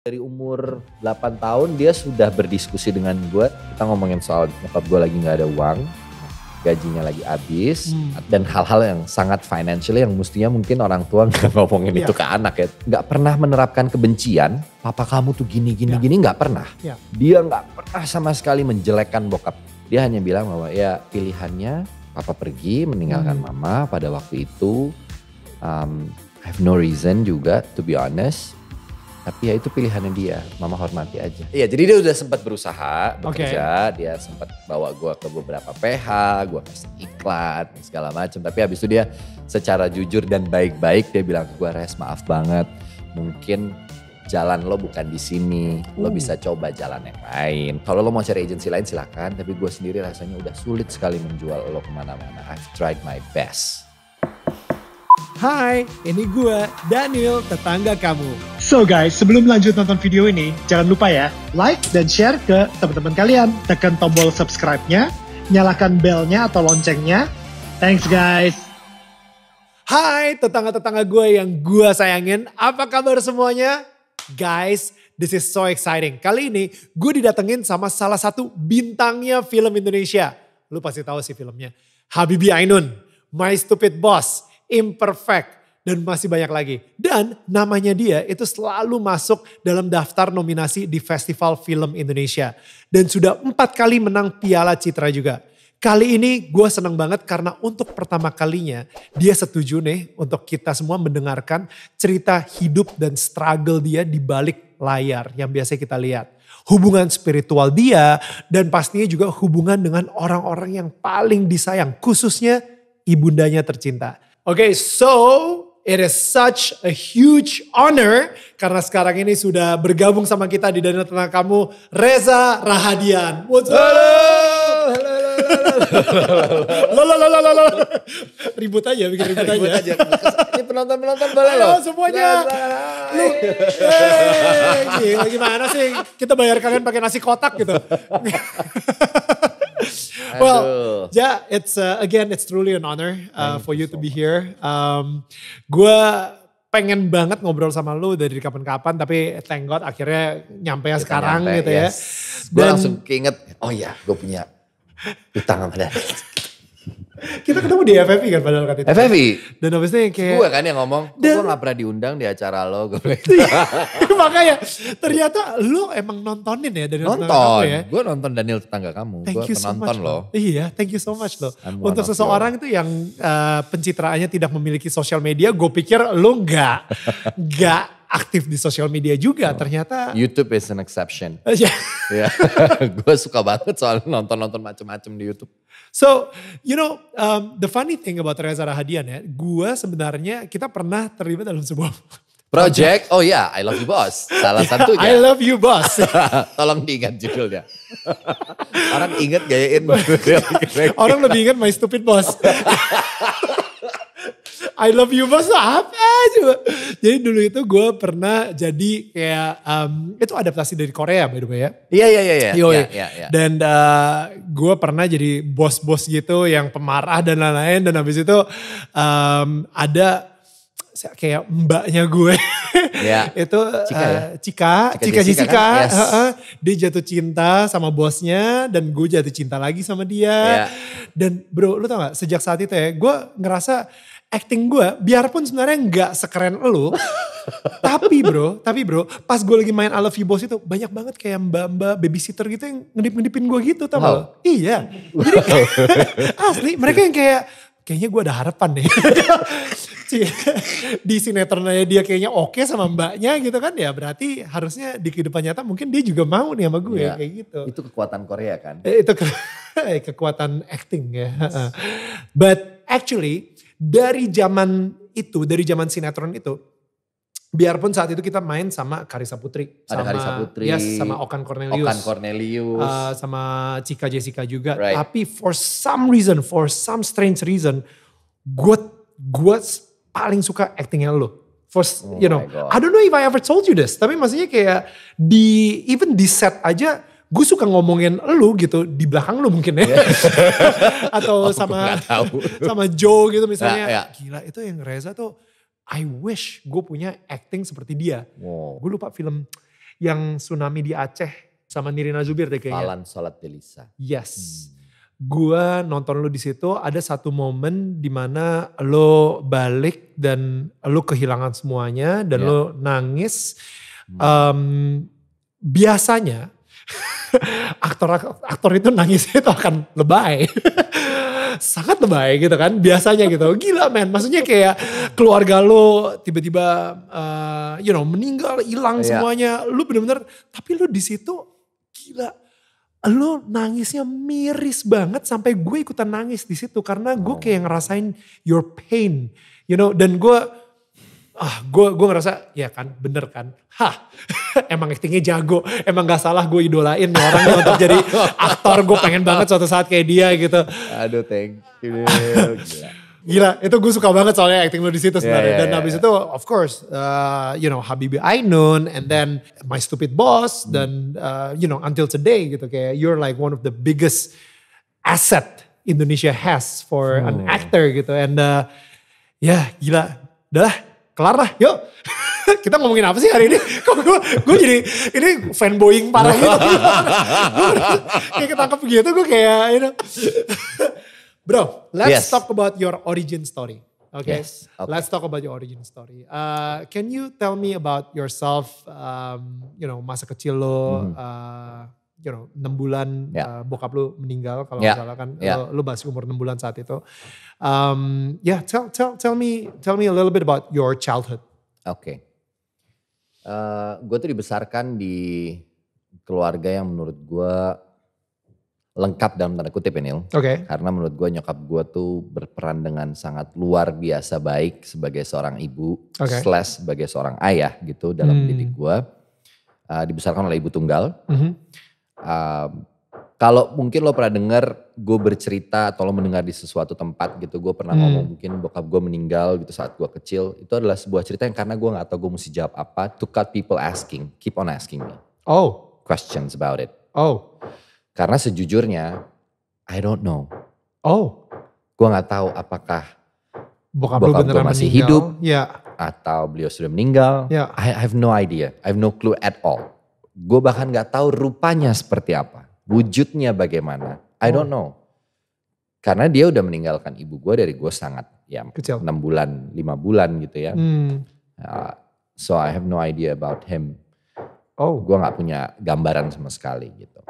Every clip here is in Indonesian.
Dari umur 8 tahun dia sudah berdiskusi dengan gue. Kita ngomongin soal nyokap gue lagi gak ada uang. Gajinya lagi habis. Hmm. Dan hal-hal yang sangat financially yang mestinya mungkin orang tua gak ngomongin Iya. itu ke anak ya. Gak pernah menerapkan kebencian. Papa kamu tuh gini, gini, Iya. gini. Gak pernah. Iya. Dia gak pernah sama sekali menjelekkan bokap. Dia hanya bilang bahwa ya pilihannya papa pergi meninggalkan Hmm. mama pada waktu itu. Um, I have no reason juga to be honest. Tapi ya itu pilihannya dia, mama hormati aja. Iya jadi dia udah sempat berusaha bekerja, dia sempat bawa gua ke beberapa PH, gua kasih iklan segala macam. Tapi habis itu dia secara jujur dan baik-baik dia bilang ke gua res maaf banget, mungkin jalan lo bukan di sini, lo Uh. bisa coba jalan yang lain. Kalau lo mau cari agensi lain silakan, tapi gue sendiri rasanya udah sulit sekali menjual lo ke mana-mana. I've tried my best. Hai, ini gue Daniel, tetangga kamu. So guys, sebelum lanjut nonton video ini, jangan lupa ya, like dan share ke teman-teman kalian. Tekan tombol subscribe-nya, nyalakan belnya atau loncengnya. Thanks guys. Hai, tetangga-tetangga gue yang gue sayangin. Apa kabar semuanya? Guys, this is so exciting. Kali ini gue didatengin sama salah satu bintangnya film Indonesia. Lu pasti tahu sih filmnya. Habibie Ainun, My Stupid Boss, Imperfect, dan masih banyak lagi. Dan namanya dia itu selalu masuk dalam daftar nominasi di Festival Film Indonesia. Dan sudah empat kali menang Piala Citra juga. Kali ini gue seneng banget karena untuk pertama kalinya dia setuju nih untuk kita semua mendengarkan cerita hidup dan struggle dia di balik layar yang biasa kita lihat. Hubungan spiritual dia dan pastinya juga hubungan dengan orang-orang yang paling disayang khususnya ibundanya tercinta. Oke, so it is such a huge honor karena sekarang ini sudah bergabung sama kita di Dana Tengah Kamu Reza Rahadian. What's up? Lo lo lo lo lo lo. Ribut aja, bikin ribut aja. Ini penonton-penonton boleh Halo loh. semuanya. Lu, gimana sih? Kita bayar kalian pakai nasi kotak gitu. Well, yeah, it's uh, again, it's truly an honor uh, for you to be here. Um, gue pengen banget ngobrol sama lu dari kapan-kapan, tapi thank God akhirnya nyampe ya sekarang nyampe, gitu ya. yes. Gue Dan- langsung keinget, oh iya gue punya utang sama Daniel. Kita ketemu di FFI kan padahal kan itu. FFI, Dan habis itu yang kayak gue kan yang ngomong, Dan- gue gak pernah diundang di acara lo. Gue bilang, Makanya ternyata lu emang nontonin ya dari nonton, kamu ya. gue nonton Daniel tetangga kamu. Thank you so much lo. Iya, thank you so much. I'm one Untuk seseorang itu yang uh, pencitraannya tidak memiliki sosial media, gue pikir lu nggak nggak aktif di sosial media juga. Ternyata YouTube is an exception. ya. Ya, gue suka banget soal nonton-nonton macem-macem di YouTube. So, you know, um, the funny thing about Reza Rahadian ya, gue sebenarnya kita pernah terlibat dalam sebuah Project, oh ya, I Love You Boss. Salah I satunya. love you boss. Tolong diingat judulnya. Orang inget gayain. Orang lebih ingat My Stupid Boss. I love you tuh apa coba. Jadi dulu itu gue pernah jadi kayak, um, itu adaptasi dari Korea by the way ya. Iya, iya, iya. iya. Yoi. Iya, iya, iya. Dan gue pernah jadi bos-bos gitu yang pemarah dan lain-lain. Dan habis itu um, ada kayak mbaknya gue. Iya. itu Cika ya? eh, Cika, Cika Cika, Jessica Jessica. kan? Yes. heeh. dia jatuh cinta sama bosnya dan gue jatuh cinta lagi sama dia. Iya. Dan bro, lu tau gak sejak saat itu ya, gue ngerasa acting gue biarpun sebenarnya nggak sekeren lu, tapi bro, tapi bro, pas gue lagi main I Love You Boss itu banyak banget kayak mbak-mbak babysitter gitu yang ngedip-ngedipin gue gitu tau Wow. Iya, jadi asli mereka yang kayak kayaknya gue ada harapan deh. Di sinetronnya dia kayaknya oke sama mbaknya gitu kan ya berarti harusnya di kehidupan nyata mungkin dia juga mau nih sama gue Iya. kayak gitu. Itu kekuatan Korea kan. Eh, itu ke- eh, kekuatan acting ya. But actually dari zaman itu, dari zaman sinetron itu, biarpun saat itu kita main sama Karisa Putri, Ada sama, Karissa Putri, yes, sama Okan Cornelius, Okan Cornelius. uh, sama Cika Jessica juga. Right. Tapi for some reason, for some strange reason, gue gue paling suka actingnya lo. For, Oh you know. I don't know if I ever told you this, tapi maksudnya kayak di even di set aja gue suka ngomongin lu gitu di belakang lu mungkin ya. Atau Oh, sama sama Joe gitu misalnya. Ya, ya. Gila itu yang Reza tuh I wish gue punya acting seperti dia. Wow. Gue lupa film yang tsunami di Aceh sama Nirina Zubir deh kayaknya. Falan Salat Delisa. Yes. Hmm. Gua nonton lu di situ ada satu momen di mana lo balik dan lo kehilangan semuanya dan Ya. lo nangis. Hmm. Em, biasanya aktor aktor itu nangisnya itu akan lebay. Sangat lebay gitu kan biasanya gitu. Gila men, maksudnya kayak keluarga lo tiba-tiba eh, you know meninggal, hilang Iya. semuanya. Lu bener-bener tapi lu di situ gila. Lu nangisnya miris banget sampai gue ikutan nangis di situ karena gue Oh. kayak ngerasain your pain, you know. Dan gue ah gue gue ngerasa ya kan bener kan? Hah emang aktingnya jago. Emang gak salah gue idolain nih orangnya untuk jadi aktor. Gue pengen banget suatu saat kayak dia gitu. Aduh thank you. Gila. gila itu gue suka banget soalnya acting lo di situ sebenarnya. Yeah, dan yeah, habis itu of course uh, you know Habibie Ainun and then My Stupid Boss dan uh, you know until today gitu. Kayak you're like one of the biggest asset Indonesia has for an actor gitu. And uh, ya gila. Udah lah kelar lah yuk. Kita ngomongin apa sih hari ini? Kok gue gue jadi ini fanboying parah gitu. Kayak ketangkep gitu gue kayak you know. Bro let's Yes. talk about your origin story. Okay, Yes, okay. let's talk about your origin story. Uh, can you tell me about yourself um, you know masa kecil lo uh, you know 6 bulan Mm-hmm. Ya. uh, bokap lu meninggal kalau Ya, nggak salah kan ya. lo, lo masih umur 6 bulan saat itu um, yeah tell tell tell me tell me a little bit about your childhood Oke. gue tuh dibesarkan di keluarga yang menurut gue lengkap dalam tanda kutip ya Nil. oke Karena menurut gue nyokap gue tuh berperan dengan sangat luar biasa baik sebagai seorang ibu Oke. slash sebagai seorang ayah gitu dalam Hmm. mendidik gue. Uh, dibesarkan oleh ibu tunggal. Mhm. Um, kalau mungkin lo pernah dengar gue bercerita atau lo mendengar di sesuatu tempat gitu, gue pernah Hmm. ngomong mungkin bokap gue meninggal gitu saat gue kecil. Itu adalah sebuah cerita yang karena gue nggak tahu gue mesti jawab apa. To cut people asking, keep on asking me oh questions about it. oh Karena sejujurnya, I don't know. oh Gue nggak tahu apakah bokap, Bokap beneran masih meninggal. hidup. ya atau beliau sudah meninggal. Ya. I have no idea. I have no clue at all. Gue bahkan nggak tahu rupanya seperti apa, wujudnya bagaimana. I Oh. don't know. Karena dia udah meninggalkan ibu gue dari gue sangat ya Kecil. 6 bulan, 5 bulan gitu ya. Hmm. Uh, so I have no idea about him. oh Gue nggak punya gambaran sama sekali gitu.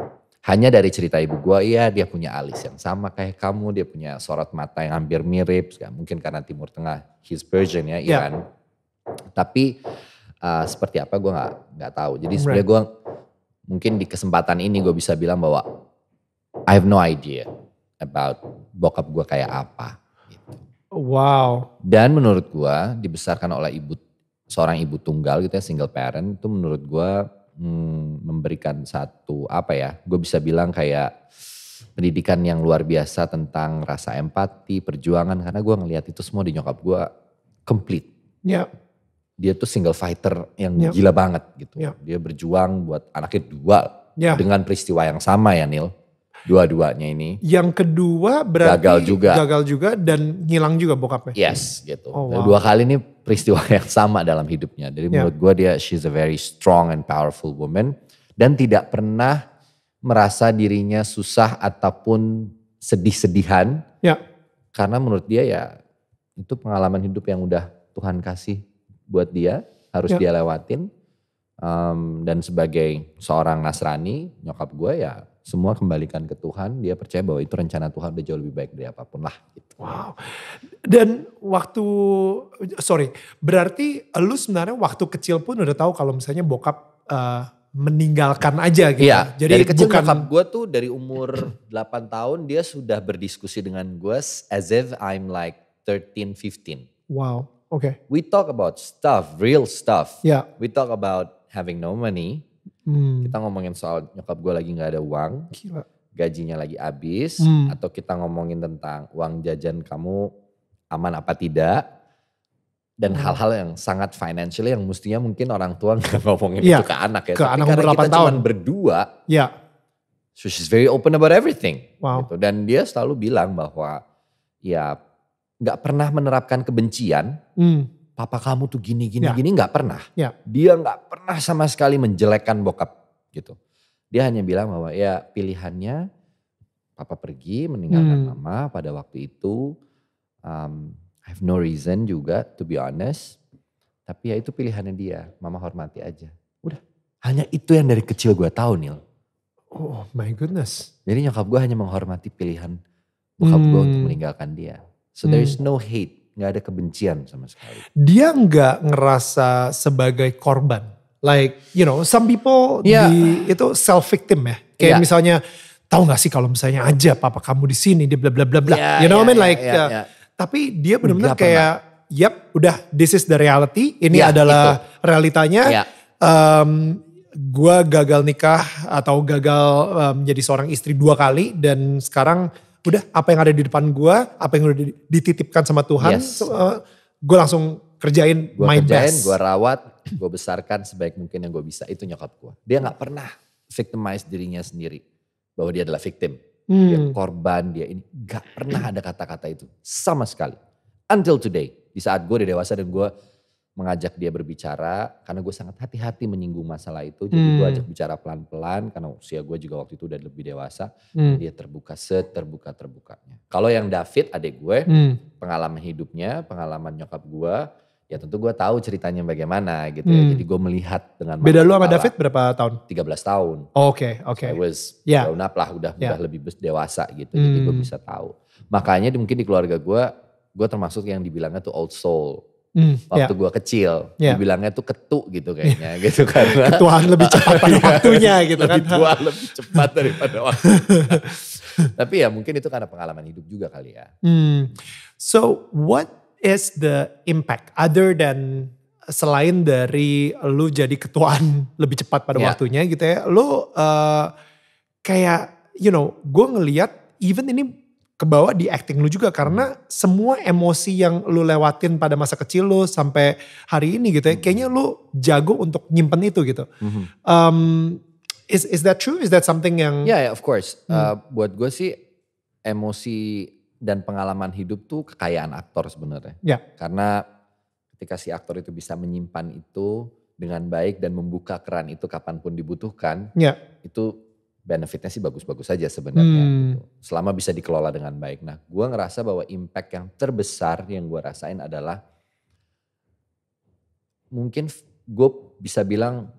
Hanya dari cerita ibu gue, iya dia punya alis yang sama kayak kamu, dia punya sorot mata yang hampir mirip, mungkin karena Timur Tengah, he's Persian ya, Ya. Iran. Tapi uh, seperti apa gue nggak nggak tahu. Jadi sebenarnya gue mungkin di kesempatan ini gue bisa bilang bahwa I have no idea about bokap gue kayak apa. gitu. wow Dan menurut gue dibesarkan oleh ibu seorang ibu tunggal gitu ya single parent itu menurut gue hmm, memberikan satu apa ya gue bisa bilang kayak pendidikan yang luar biasa tentang rasa empati perjuangan karena gue ngelihat itu semua di nyokap gue complete ya dia tuh single fighter yang Ya. gila banget gitu Ya. dia berjuang buat anaknya dua ya dengan peristiwa yang sama ya Nil dua-duanya ini yang kedua berarti Gagal juga. gagal juga dan ngilang juga bokapnya Yes gitu. Oh, wow. Dua kali ini peristiwa yang sama dalam hidupnya. Jadi Ya. menurut gue dia she's a very strong and powerful woman. Dan tidak pernah merasa dirinya susah ataupun sedih-sedihan. ya Karena menurut dia ya itu pengalaman hidup yang udah Tuhan kasih buat dia. Harus Ya. dia lewatin. Um, dan sebagai seorang Nasrani nyokap gue ya semua kembalikan ke Tuhan. Dia percaya bahwa itu rencana Tuhan udah jauh lebih baik dari apa pun lah gitu. Wow. Dan waktu, sorry, berarti lu sebenarnya waktu kecil pun udah tahu kalau misalnya bokap eh, meninggalkan aja gitu. Iya, Jadi dari kecil bukan, nyokap gue tuh dari umur 8 tahun dia sudah berdiskusi dengan gue as if I'm like 13, 15. wow, oke. We talk about stuff, real stuff. Ya, We talk about having no money. hmm, Kita ngomongin soal nyokap gue lagi gak ada uang, gila. gajinya lagi habis. Hmm. Atau kita ngomongin tentang uang jajan kamu aman apa tidak. Dan Hmm. hal-hal yang sangat financial yang mestinya mungkin orang tua nggak ngomongin Iya, itu ke anak ya. ke Tapi anak karena kita 8 tahun. cuman berdua, Ya, So she's very open about everything. Wow. Gitu. Dan dia selalu bilang bahwa ya nggak pernah menerapkan kebencian, hmm, papa kamu tuh gini gini Ya. gini nggak pernah. Ya. Dia nggak pernah sama sekali menjelekkan bokap gitu. Dia hanya bilang bahwa ya pilihannya papa pergi meninggalkan Hmm. mama pada waktu itu. Um, I have no reason juga to be honest. Tapi ya itu pilihannya dia. Mama hormati aja. Udah. Hanya itu yang dari kecil gue tahu Nil. Oh my goodness. Jadi nyokap gue hanya menghormati pilihan bokap gue Hmm. untuk meninggalkan dia. So there is no hate. Nggak ada kebencian sama sekali. Dia nggak ngerasa sebagai korban. Like, you know, some people Iya. di itu self victim ya. Kayak Iya. misalnya, tahu gak sih kalau misalnya aja papa kamu di sini, dia bla bla bla bla. Ya, you know ya, what I mean? Like, ya, uh, ya. tapi dia benar-benar Nggak kayak, yep, udah, this is the reality. Ini Ya, adalah realitanya. Ya. Um, gua gagal nikah atau gagal um, menjadi seorang istri dua kali dan sekarang udah apa yang ada di depan gua, apa yang udah di- dititipkan sama Tuhan, Yes. gue langsung kerjain Gue my kerjain, best. gue rawat, gue besarkan sebaik mungkin yang gue bisa. Itu nyokap gue. Dia nggak pernah victimize dirinya sendiri. Bahwa dia adalah victim. Dia Hmm. korban, dia ini. Gak pernah ada kata-kata itu. Sama sekali. Until today. Di saat gue udah dewasa dan gue mengajak dia berbicara. Karena gue sangat hati-hati menyinggung masalah itu. Jadi gue Hmm. ajak bicara pelan-pelan. Karena usia gue juga waktu itu udah lebih dewasa. Hmm. Dia terbuka seterbuka-terbukanya. Kalau yang David, adik gue, Hmm. pengalaman hidupnya, pengalaman nyokap gue, ya tentu gue tahu ceritanya bagaimana gitu ya. Hmm. Jadi gue melihat dengan Beda lu sama kepala. David berapa tahun? 13 tahun. Oke, oke. I was Ya. grown up lah, udah Ya. udah lebih dewasa gitu. Jadi gue Hmm. bisa tahu. Makanya mungkin di keluarga gue, gue termasuk yang dibilangnya tuh old soul. Hmm, ya. Waktu gue kecil, Ya. dibilangnya tuh ketuk gitu kayaknya gitu karena Tuhan lebih cepat pada waktunya gitu kan. lebih tua, lebih cepat daripada waktu. Tapi ya mungkin itu karena pengalaman hidup juga kali ya. Hmm. So what is the impact other than selain dari lu jadi ketuaan lebih cepat pada Ya. waktunya gitu ya. Lu eh, kayak you know gue ngeliat even ini kebawa di acting lu juga karena semua emosi yang lu lewatin pada masa kecil lu sampai hari ini gitu ya. Kayaknya lu jago untuk nyimpen itu gitu. Mhm. Um, is is that true? Is that something yang Ya, ya of course. Hmm. Uh, buat gue sih emosi dan pengalaman hidup tuh kekayaan aktor sebenarnya. Ya. Karena ketika si aktor itu bisa menyimpan itu dengan baik dan membuka keran itu kapan pun dibutuhkan, Ya. itu benefitnya sih bagus-bagus saja sebenarnya. Hmm. gitu. Selama bisa dikelola dengan baik. Nah, gue ngerasa bahwa impact yang terbesar yang gue rasain adalah mungkin gue bisa bilang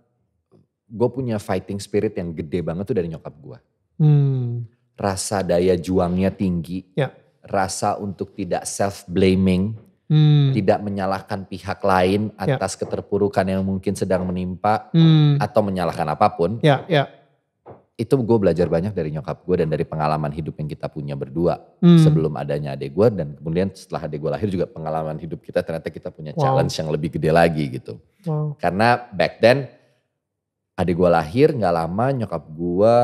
gue punya fighting spirit yang gede banget tuh dari nyokap gue Hmm. rasa daya juangnya tinggi, Ya. rasa untuk tidak self blaming, Hmm. tidak menyalahkan pihak lain Ya. atas keterpurukan yang mungkin sedang menimpa Hmm. atau menyalahkan apa pun. Ya, ya. Itu gue belajar banyak dari nyokap gue dan dari pengalaman hidup yang kita punya berdua Hmm. sebelum adanya adik gue dan kemudian setelah adik gue lahir juga pengalaman hidup kita ternyata kita punya Wow. challenge yang lebih gede lagi gitu. Wow. Karena back then adik gue lahir nggak lama nyokap gue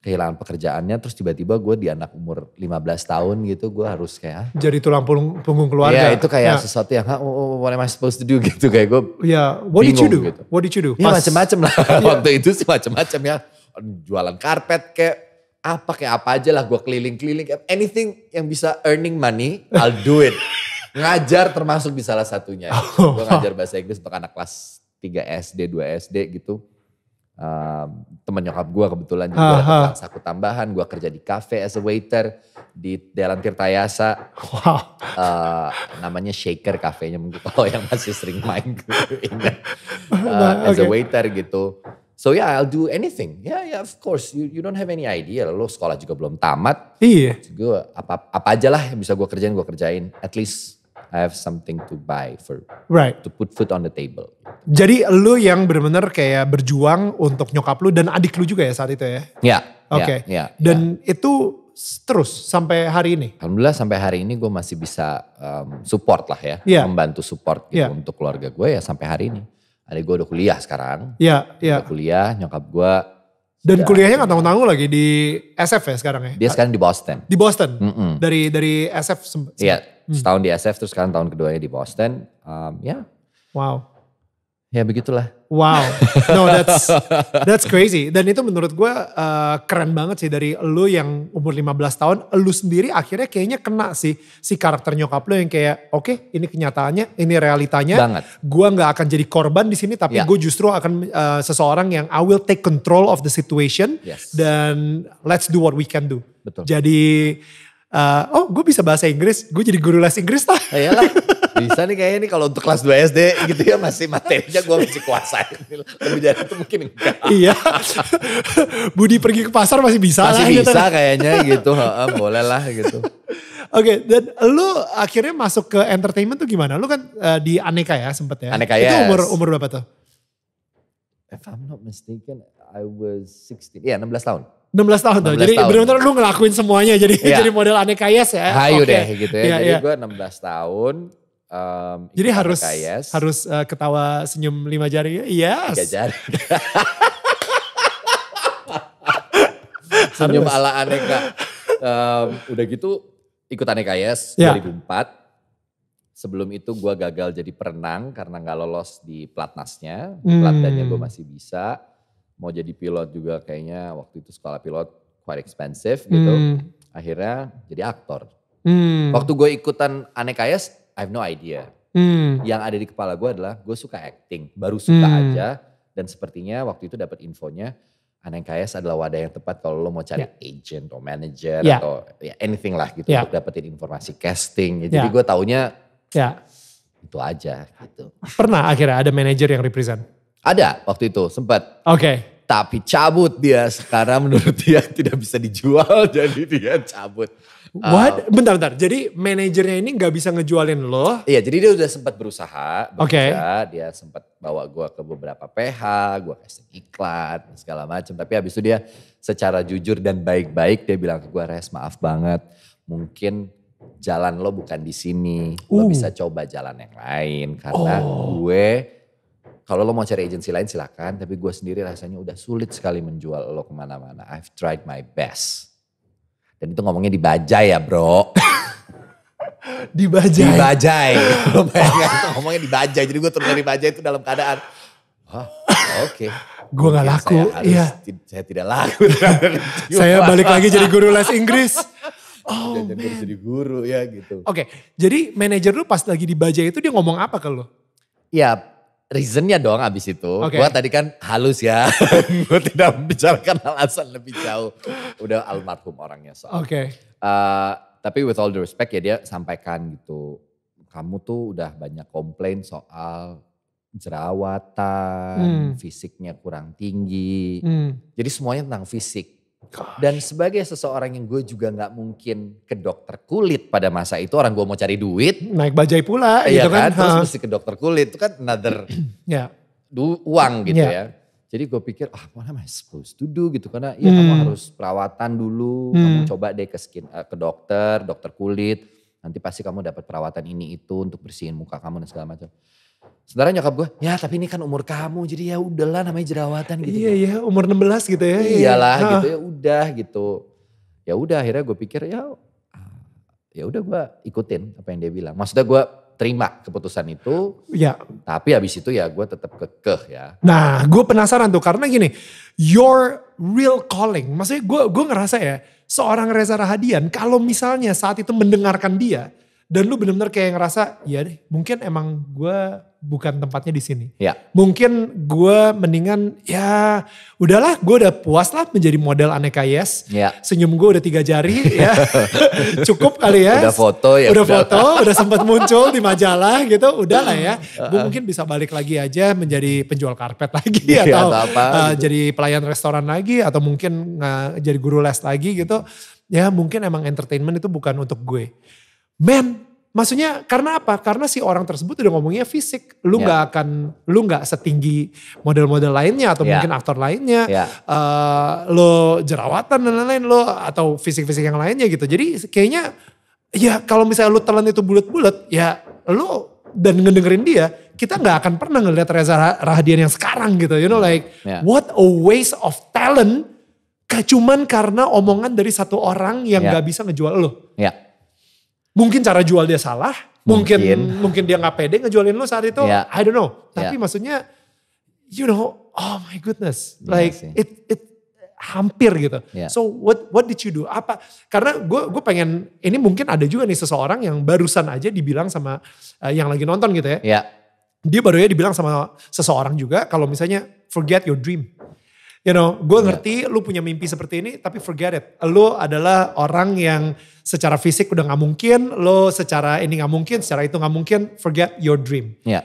kehilangan pekerjaannya terus tiba-tiba gue di anak umur 15 tahun gitu gue harus kayak "Ah, Jadi tulang punggung, punggung keluarga. Iya itu kayak Ya. sesuatu yang "Hah, oh, what am I supposed to do gitu kayak gue Ya, what did you do? bingung gitu. What did you do? ya macem-macem lah Iya. waktu itu sih macem-macem ya jualan karpet kayak apa kayak apa aja lah gue keliling-keliling. Anything yang bisa earning money I'll do it. Ngajar termasuk di salah satunya. Oh. gue ngajar bahasa Inggris untuk anak kelas 3 SD 2 SD gitu. Um, temen nyokap gue kebetulan juga dapat saku tambahan. Gue kerja di cafe as a waiter di Jalan Tirtayasa. Wow. Eh, namanya Shaker kafenya mungkin kalau yang masih sering main ingat. Nah, as a waiter gitu. So yeah, I'll do anything. Yeah, yeah, of course. You you don't have any idea. Lo sekolah juga belum tamat. Iya. Gue apa apa aja lah yang bisa gue kerjain gue kerjain. At least I have something to buy for Right. to put food on the table. Jadi lu yang bener-bener kayak berjuang untuk nyokap lu dan adik lu juga ya saat itu ya? Ya. Oke. Ya, ya, Dan itu s- terus sampai hari ini? Alhamdulillah sampai hari ini gue masih bisa um, support lah ya, Iya. membantu support gitu Iya. untuk keluarga gue ya sampai hari ini. Adik gue udah kuliah sekarang, Iya, iya. udah kuliah, nyokap gue Dan sudah- kuliahnya gak tanggung-tanggung lagi di SF ya sekarang ya? Dia sekarang di Boston. Di Boston? Mm-mm. Dari dari SF? Iya, setahun di SF terus sekarang tahun keduanya di Boston. Um, ya, Wow. ya begitulah. Wow, no that's that's crazy. Dan itu menurut gue uh, keren banget sih dari lu yang umur 15 tahun, lu sendiri akhirnya kayaknya kena sih si karakter nyokap lu yang kayak oke okay, ini kenyataannya, ini realitanya. Banget. Gue nggak akan jadi korban di sini, tapi Ya. gue justru akan uh, seseorang yang I will take control of the situation Yes. dan let's do what we can do. Betul. Jadi uh, oh gue bisa bahasa Inggris, gue jadi guru les Inggris lah. Ya iyalah, bisa nih kayaknya nih kalau untuk kelas 2 SD gitu ya masih materinya gue masih kuasain. Lebih dari itu mungkin enggak. iya. Budi pergi ke pasar masih bisa Masih lah. gitu. bisa kayaknya gitu, heeh, boleh lah gitu. Oke, dan lu akhirnya masuk ke entertainment tuh gimana? Lu kan eh, di Aneka ya sempet ya? Aneka, Itu yes. umur umur berapa tuh? If I'm not mistaken, I was 16, iya 16 tahun. 16 tahun tuh. 16 Jadi tahun. benar-benar lu ngelakuin semuanya jadi Iya. jadi model Aneka Yes ya. Hayu Oke. deh gitu ya. Iya, Jadi iya. gue 16 tahun. Um, Jadi harus Yes. harus eh, ketawa senyum lima jari. Yes. Tiga jari. Senyum Harus. ala aneka. Um, udah gitu ikut aneka yes Ya. 2004. Sebelum itu gue gagal jadi perenang karena nggak lolos di platnasnya. Hmm. Platdannya gue masih bisa. Mau jadi pilot juga kayaknya waktu itu sekolah pilot quite expensive gitu. Hmm. Akhirnya jadi aktor. Hmm. Waktu gue ikutan aneka yes, I have no idea. Hmm. Yang ada di kepala gue adalah gue suka acting, baru suka Hmm. aja. Dan sepertinya waktu itu dapat infonya Aneka Yes adalah wadah yang tepat kalau lo mau cari agent atau manager Ya. atau ya anything lah gitu Ya. untuk dapetin informasi casting. Ya, Jadi Ya. gue taunya Ya. itu aja gitu. Pernah akhirnya ada manajer yang represent. Ada waktu itu sempat Oke. tapi cabut dia sekarang menurut dia tidak bisa dijual jadi dia cabut. What? bentar, bentar. Jadi manajernya ini nggak bisa ngejualin lo. Iya, jadi dia udah sempat berusaha Oke. bekerja, dia sempat bawa gua ke beberapa PH, gua kasih iklan segala macam. Tapi habis itu dia secara jujur dan baik-baik dia bilang ke gua, "Res, maaf banget. Mungkin jalan lo bukan di sini. Lo Uh. bisa coba jalan yang lain karena gue kalau lo mau cari agensi lain silakan, tapi gue sendiri rasanya udah sulit sekali menjual lo ke mana-mana. I've tried my best. Dan itu ngomongnya di Bajai ya bro. Di Di Bajai. Bajai. Bayangin itu ngomongnya di Bajai. Jadi gue turun dari Bajai itu dalam keadaan. Hah oke. Gue nggak Mungkin laku, Saya, harus, iya. saya tidak laku. Saya balik lagi jadi guru les Inggris. Oh, Dan gue harus jadi guru ya gitu. Oke, jadi manajer lu pas lagi di Bajai itu dia ngomong apa ke lu? Ya reasonnya dong abis itu. Oke. Gue tadi kan halus ya. gue tidak membicarakan alasan lebih jauh. Udah almarhum orangnya soal. Oke. Uh, tapi with all the respect ya dia sampaikan gitu. Kamu tuh udah banyak komplain soal jerawatan, Hmm. fisiknya kurang tinggi. Hmm. Jadi semuanya tentang fisik. Dan sebagai seseorang yang gue juga nggak mungkin ke dokter kulit pada masa itu orang gue mau cari duit, Naik Bajai pula iya gitu kan. kan, terus Ha. mesti ke dokter kulit itu kan another Ya. du- uang gitu Iya. ya. Jadi gue pikir, ah what am I supposed to do gitu. Karena ya kamu Hmm. harus perawatan dulu, Hmm. kamu coba deh ke skin, eh, ke dokter, dokter kulit. Nanti pasti kamu dapat perawatan ini itu untuk bersihin muka kamu dan segala macam. Sementara nyokap gue, ya tapi ini kan umur kamu jadi ya udahlah namanya jerawatan gitu. Iya iya umur 16 gitu ya. Iyalah Ha. gitu ya udah gitu. Ya udah akhirnya gue pikir ya ah, ya udah gue ikutin apa yang dia bilang. Maksudnya gue terima keputusan itu, Ya. tapi habis itu ya gue tetap kekeh ya. Nah gue penasaran tuh karena gini. Your real calling. Maksudnya gue gue ngerasa ya. Seorang Reza Rahadian kalau misalnya saat itu mendengarkan dia. Dan lu bener-bener kayak ngerasa ya deh mungkin emang gue bukan tempatnya di sini. Ya. Mungkin gue mendingan ya udahlah gue udah puas lah menjadi model aneka yes. Ya. Senyum gue udah tiga jari ya. Cukup kali ya. Udah foto ya. udah udah. foto, udah sempat muncul di majalah gitu, udah lah ya. Gue mungkin bisa balik lagi aja menjadi penjual karpet lagi Iya, atau atau apa uh, gitu. jadi pelayan restoran lagi atau mungkin uh, jadi guru les lagi gitu. Ya mungkin emang entertainment itu bukan untuk gue. Men, maksudnya karena apa? Karena si orang tersebut udah ngomongnya fisik. Lu Ya. nggak akan, lu nggak setinggi model-model lainnya atau Ya. mungkin aktor lainnya. Ya. Eh, lo jerawatan dan lain-lain lo atau fisik-fisik yang lainnya gitu. Jadi kayaknya ya kalau misalnya lu telan itu bulat-bulat ya lo dan ngedengerin dia kita nggak akan pernah ngeliat Reza Ra- Rahadian yang sekarang gitu. You know like Ya. what a waste of talent cuman karena omongan dari satu orang yang Ya. nggak bisa ngejual lo. Ya. Mungkin cara jual dia salah, mungkin Mungkin. mungkin, dia nggak pede ngejualin lo saat itu, Ya. I don't know. Tapi Ya. maksudnya you know, oh my goodness, Iya like sih. it it hampir gitu. Iya. So what what did you do? Apa? Karena gue gue pengen ini mungkin ada juga nih seseorang yang barusan aja dibilang sama eh, yang lagi nonton gitu ya. Ya, Dia baru ya dibilang sama seseorang juga kalau misalnya forget your dream. You know, gue Iya. ngerti lu punya mimpi seperti ini, tapi forget it. Lu adalah orang yang secara fisik udah nggak mungkin, lu secara ini nggak mungkin, secara itu nggak mungkin. Forget your dream. ya.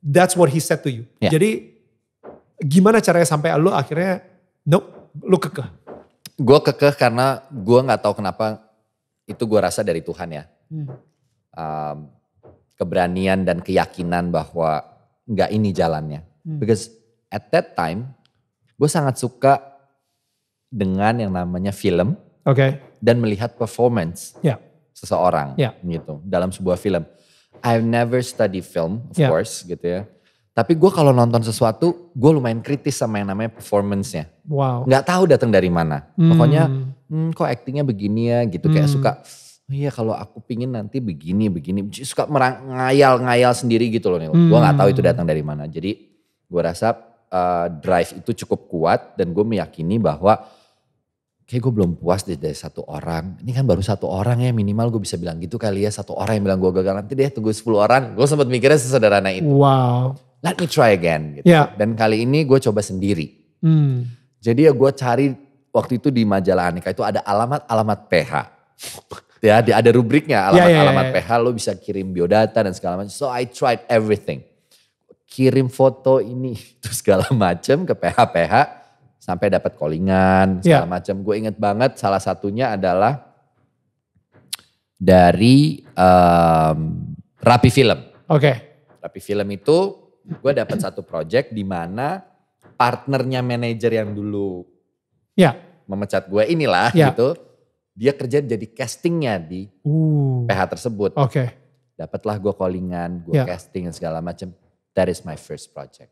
That's what he said to you. Ya. Jadi gimana caranya sampai lu akhirnya, nope, lu kekeh. Gue kekeh karena gue nggak tahu kenapa itu gue rasa dari Tuhan ya. Hmm. Um, keberanian dan keyakinan bahwa nggak ini jalannya. Hmm. Because at that time gue sangat suka dengan yang namanya film Oke, dan melihat performance ya, seseorang Ya. gitu dalam sebuah film. I've never study film, of Ya. course gitu ya. Tapi gue kalau nonton sesuatu, gue lumayan kritis sama yang namanya performance-nya. wow. Nggak tahu datang dari mana. Hmm. Pokoknya, hmm, kok actingnya begini ya gitu. Kayak Hmm. suka, oh iya kalau aku pingin nanti begini, begini. Suka merang- ngayal-ngayal sendiri gitu loh. Nih. Gue nggak tahu itu Hmm. datang dari mana. Jadi gue rasa uh, drive itu cukup kuat dan gue meyakini bahwa kayak gue belum puas deh dari satu orang. Ini kan baru satu orang ya minimal gue bisa bilang gitu kali ya. Satu orang yang bilang gue gagal nanti deh tunggu 10 orang. Gue sempat mikirnya sesederhana itu. Wow. Let me try again gitu. Ya. Dan kali ini gue coba sendiri. Hmm. Jadi ya gue cari waktu itu di majalah Aneka itu ada alamat-alamat PH. ya ada rubriknya Ya, ya, alamat-alamat ya, ya. PH lo bisa kirim biodata dan segala macam. So I tried everything. Kirim foto ini itu segala macam ke PH-PH sampai dapat callingan segala Ya. macam. Gue inget banget salah satunya adalah dari em, Rapi Film. Oke, Rapi Film itu gue dapat satu project di mana partnernya manajer yang dulu ya. memecat gue inilah Ya. gitu. Dia kerja jadi castingnya di Uh. PH tersebut. Oke, Dapatlah gue callingan, gue Ya. casting dan segala macam. That is my first project.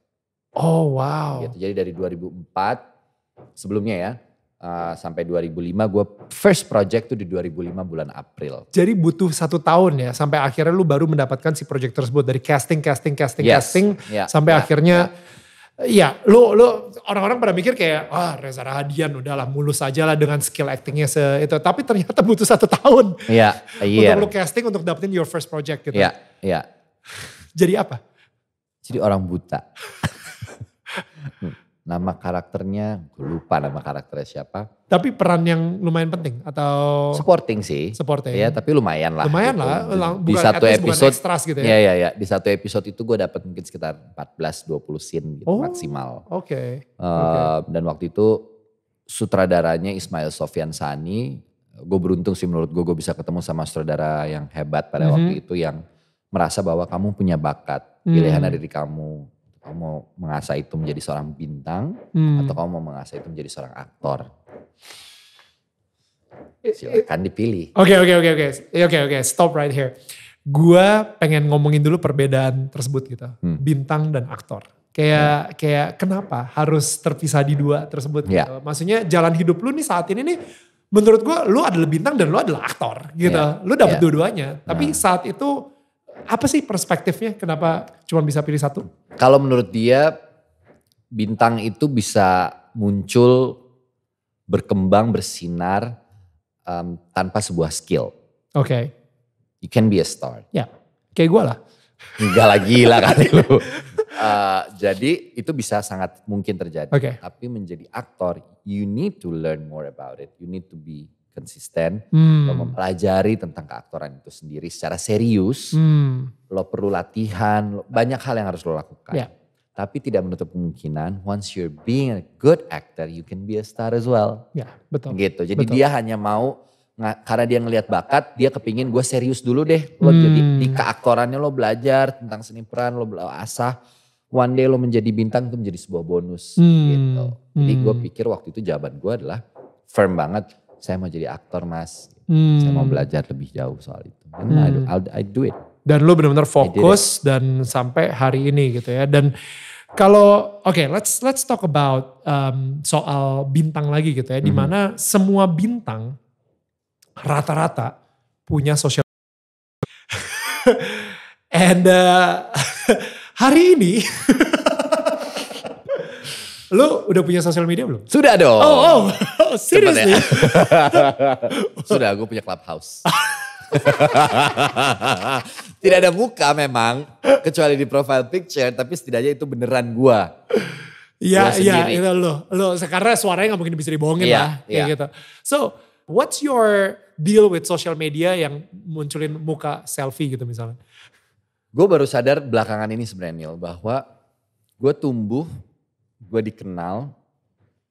oh wow. Gitu. Jadi dari 2004 sebelumnya ya uh, sampai 2005 gue first project tuh di 2005 bulan April. Jadi butuh satu tahun ya sampai akhirnya lu baru mendapatkan si project tersebut dari casting, casting, casting, Yes. casting Ya, sampai ya, akhirnya Iya, lu lu orang-orang pada mikir kayak wah Reza Rahadian udahlah mulus aja lah dengan skill actingnya se itu, tapi ternyata butuh satu tahun Iya, iya. untuk lu casting untuk dapetin your first project gitu. Iya, iya. Jadi apa? Jadi orang buta. nama karakternya, gue lupa nama karakternya siapa. Tapi peran yang lumayan penting atau Supporting sih. supporting? Ya tapi lumayan lah. Lumayan gitu. lah, Di- lang- Di bukan- satu bukan episode. extras gitu ya? Iya, iya, iya. Di satu episode itu gue dapat mungkin sekitar 14-20 scene gitu Oh, maksimal. Oke. Eh, Dan waktu itu sutradaranya Ismail Sofyan Sani. Gue beruntung sih menurut gue, gue bisa ketemu sama sutradara yang hebat pada Mhm. waktu itu yang merasa bahwa kamu punya bakat. Hmm. Pilihan ada di kamu. Kamu mau mengasah itu menjadi seorang bintang Hmm. atau kamu mau mengasah itu menjadi seorang aktor. Silakan dipilih. Oke oke oke oke oke oke stop right here. Gua pengen ngomongin dulu perbedaan tersebut gitu, Hmm. bintang dan aktor. Kayak kayak kenapa harus terpisah di dua tersebut gitu. Ya. Maksudnya jalan hidup lu nih saat ini nih, menurut gua lu adalah bintang dan lu adalah aktor gitu. Ya. Lu dapet Ya. dua-duanya. Tapi Nah. saat itu apa sih perspektifnya? Kenapa cuma bisa pilih satu? Kalau menurut dia bintang itu bisa muncul, berkembang, bersinar um, tanpa sebuah skill. Oke, You can be a star. ya kayak gua lah. Enggak lagi lah kali lu. Uh, jadi itu bisa sangat mungkin terjadi. Oke. Tapi menjadi aktor, you need to learn more about it. You need to be konsisten. Hmm. Lo mempelajari tentang keaktoran itu sendiri secara serius. Hmm. Lo perlu latihan, lo- banyak hal yang harus lo lakukan. Ya. Tapi tidak menutup kemungkinan once you're being a good actor, you can be a star as well. Ya betul. Gitu. Jadi Betul. dia hanya mau karena dia ngelihat bakat, dia kepingin gue serius dulu deh. Lo Hmm. jadi di keaktorannya lo belajar tentang seni peran, lo bela- asah. One day lo menjadi bintang itu menjadi sebuah bonus Hmm. gitu. Jadi gue Hmm. pikir waktu itu jawaban gue adalah firm banget. Saya mau jadi aktor mas. Hmm. Saya mau belajar lebih jauh soal itu. And I, do, Hmm. I'll, I do it. dan lu benar-benar fokus dan sampai hari ini gitu ya dan kalau oke let's let's talk about um, soal bintang lagi gitu ya Mhm. di mana semua bintang rata-rata punya sosial and uh, hari ini Lu udah punya sosial media belum? Sudah dong. Oh, oh, seriously? Sudah, gue punya clubhouse. Tidak ada muka memang, kecuali di profile picture, tapi setidaknya itu beneran gua. Iya, iya, itu lo. Lo karena suaranya nggak mungkin bisa dibohongin Iya, lah, kayak iya. gitu. So, what's your deal with social media yang munculin muka selfie gitu misalnya? Gue baru sadar belakangan ini sebenarnya Neil, bahwa gue tumbuh, gue dikenal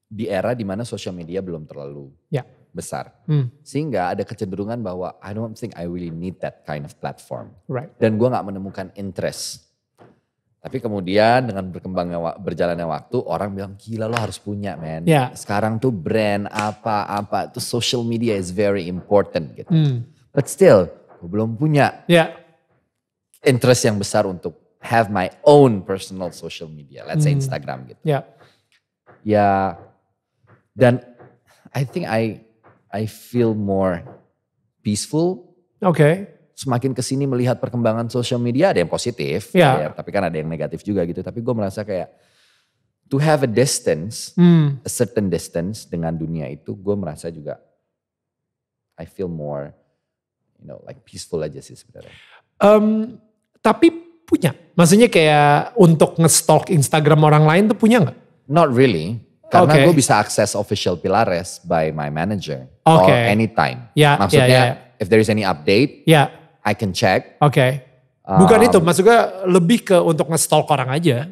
di era di mana sosial media belum terlalu Ya. besar. Hmm, Sehingga ada kecenderungan bahwa I don't think I really need that kind of platform. right. Dan gue gak menemukan interest. Tapi kemudian dengan berkembangnya berjalannya waktu orang bilang gila lo harus punya man. Ya. Sekarang tuh brand apa-apa tuh social media is very important gitu. Hmm, But still gue belum punya ya, interest yang besar untuk have my own personal social media. Let's say Hmm. Instagram gitu. ya. Ya dan I think I I feel more peaceful Oke. semakin ke sini melihat perkembangan sosial media ada yang positif, Ya. ya, tapi kan ada yang negatif juga gitu. Tapi gue merasa kayak to have a distance, Hmm, a certain distance dengan dunia itu, gue merasa juga I feel more, you know, like peaceful aja sih sebenarnya. Em, tapi punya, maksudnya kayak untuk nge-stalk Instagram orang lain tuh punya nggak? Not really, karena Oke. gue bisa akses official Pilares by my manager or Oke. anytime. Ya, Maksudnya, ya, ya. if there is any update, Ya, I can check. oke. Bukan Um, itu, maksudnya lebih ke untuk nge-stalk orang aja.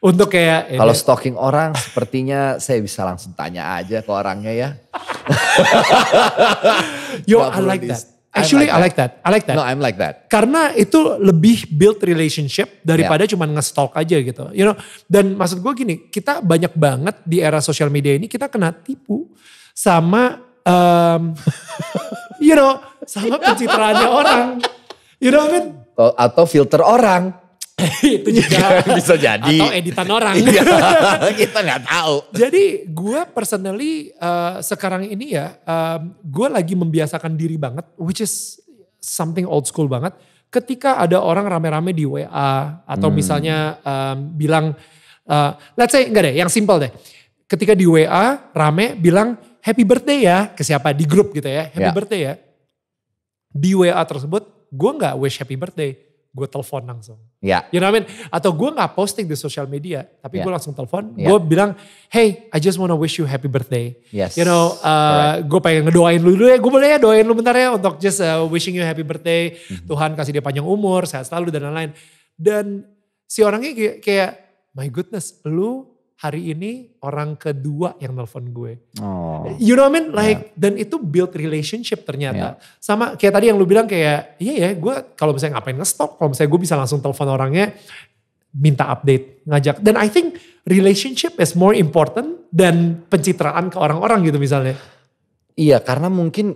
Untuk kayak, Kalau stalking orang sepertinya saya bisa langsung tanya aja ke orangnya ya. yo I like that. Actually like I like that. I like that. No, I'm like that. Karena itu lebih build relationship daripada Ya. cuma nge-stalk aja gitu. You know, dan maksud gue gini, kita banyak banget di era sosial media ini kita kena tipu sama um, you know, sama pencitraannya orang. You know what I mean? Atau filter orang. itu juga. Bisa jadi. Atau editan orang. Iya, kita nggak tahu. Jadi gue personally uh, sekarang ini ya, um, gue lagi membiasakan diri banget, which is something old school banget. Ketika ada orang rame-rame di WA atau misalnya um, bilang, uh, let's say enggak deh, yang simple deh. Ketika di WA rame bilang happy birthday ya ke siapa di grup gitu ya, happy Ya. birthday ya. Di WA tersebut gue nggak wish happy birthday, gue telepon langsung. Ya, You know what I mean? Atau gue gak posting di social media, tapi Yeah. gue langsung telepon, Yeah. gue bilang, hey, I just wanna wish you happy birthday. Yes. You know, uh, gue pengen ngedoain lu dulu ya, gue boleh ya doain lu bentar ya untuk just uh, wishing you happy birthday. Mm-hmm. Tuhan kasih dia panjang umur, sehat selalu dan lain-lain. Dan si orangnya kayak, kayak, my goodness, lu hari ini orang kedua yang nelfon gue. oh, You know what I mean? Like dan itu build relationship ternyata. Sama kayak tadi yang lu bilang kayak iya ya gue kalau misalnya ngapain nge-stop, kalau misalnya gue bisa langsung telepon orangnya minta update, ngajak. Dan I think relationship is more important dan pencitraan ke orang-orang gitu misalnya. iya karena mungkin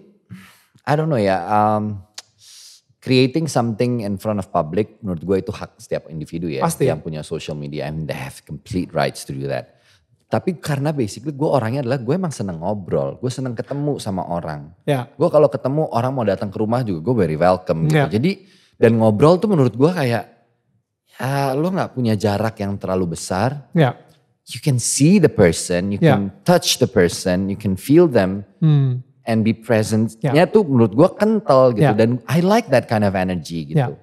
I don't know ya. Um, creating something in front of public menurut gue itu hak setiap individu ya Pasti. yang punya social media and they have complete rights to do that. Tapi karena basically gue orangnya adalah gue emang seneng ngobrol, gue seneng ketemu sama orang. Ya. Gue kalau ketemu orang mau datang ke rumah juga gue very welcome gitu. Ya. Jadi dan ngobrol tuh menurut gue kayak ya lo nggak punya jarak yang terlalu besar. Ya. You can see the person, you Ya. can touch the person, you can feel them Hmm. And be present. Ya. Ya tuh menurut gue kental gitu Ya. dan I like that kind of energy gitu. Ya.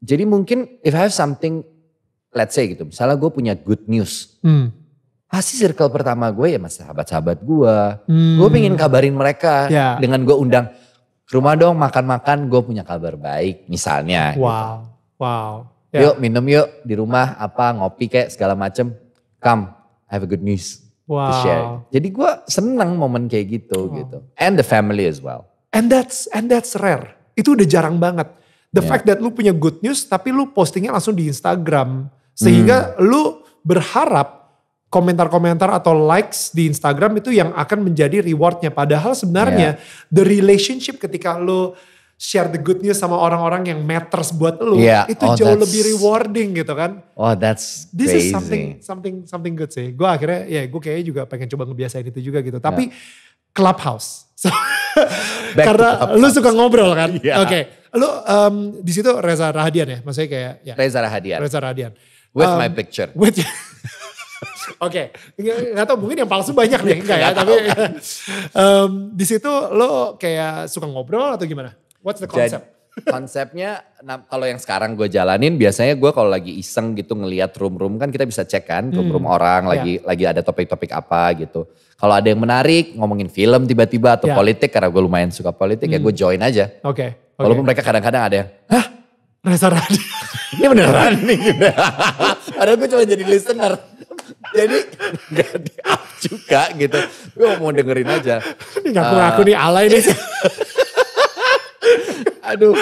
Jadi mungkin if I have something, let's say gitu, misalnya gue punya good news, Hmm. pasti circle pertama gue ya mas sahabat-sahabat gue. Hmm. Gue pengen kabarin mereka Ya. dengan gue undang ke rumah dong makan-makan, gue punya kabar baik misalnya. Wow. Wow. Ya. Yuk minum yuk di rumah apa ngopi kayak segala macem. Come, I have a good news Wow. to share. Jadi gue seneng momen kayak gitu gitu. And the family as well. And that's and that's rare. Itu udah jarang banget. The Yeah. fact that lu punya good news tapi lu postingnya langsung di Instagram. Sehingga lu berharap komentar-komentar atau likes di Instagram itu yang akan menjadi rewardnya. Padahal sebenarnya the relationship ketika lu share the good news sama orang-orang yang matters buat lu. Yeah. Itu Oh, jauh lebih rewarding gitu kan. Oh that's This crazy. is something something something good sih. Gue akhirnya ya gue kayaknya juga pengen coba ngebiasain itu juga gitu. Tapi clubhouse. So, karena Clubhouse. lu suka ngobrol kan. Iya. Oke. Lu em, di situ Reza Rahadian ya. Maksudnya kayak ya. Reza Rahadian. Reza Rahadian. With Um, my picture. With Oke, okay. nggak tahu mungkin yang palsu banyak nih, enggak ya? Tapi um, di situ lo kayak suka ngobrol atau gimana? What's the concept? Jadi, konsepnya nah, kalau yang sekarang gue jalanin biasanya gue kalau lagi iseng gitu ngelihat room-room kan kita bisa cek kan room-room hmm. orang lagi yeah. lagi ada topik-topik apa gitu. Kalau ada yang menarik ngomongin film tiba-tiba atau yeah. politik karena gue lumayan suka politik ya hmm. ya gue join aja. Oke. Okay. Okay. Walaupun mereka kadang-kadang ada yang, hah Reza Radi. Ini beneran nih. Padahal gue cuma jadi listener. jadi gak di up juga gitu. Gue mau dengerin aja. Ini ngaku-ngaku uh, nih alay nih. Aduh.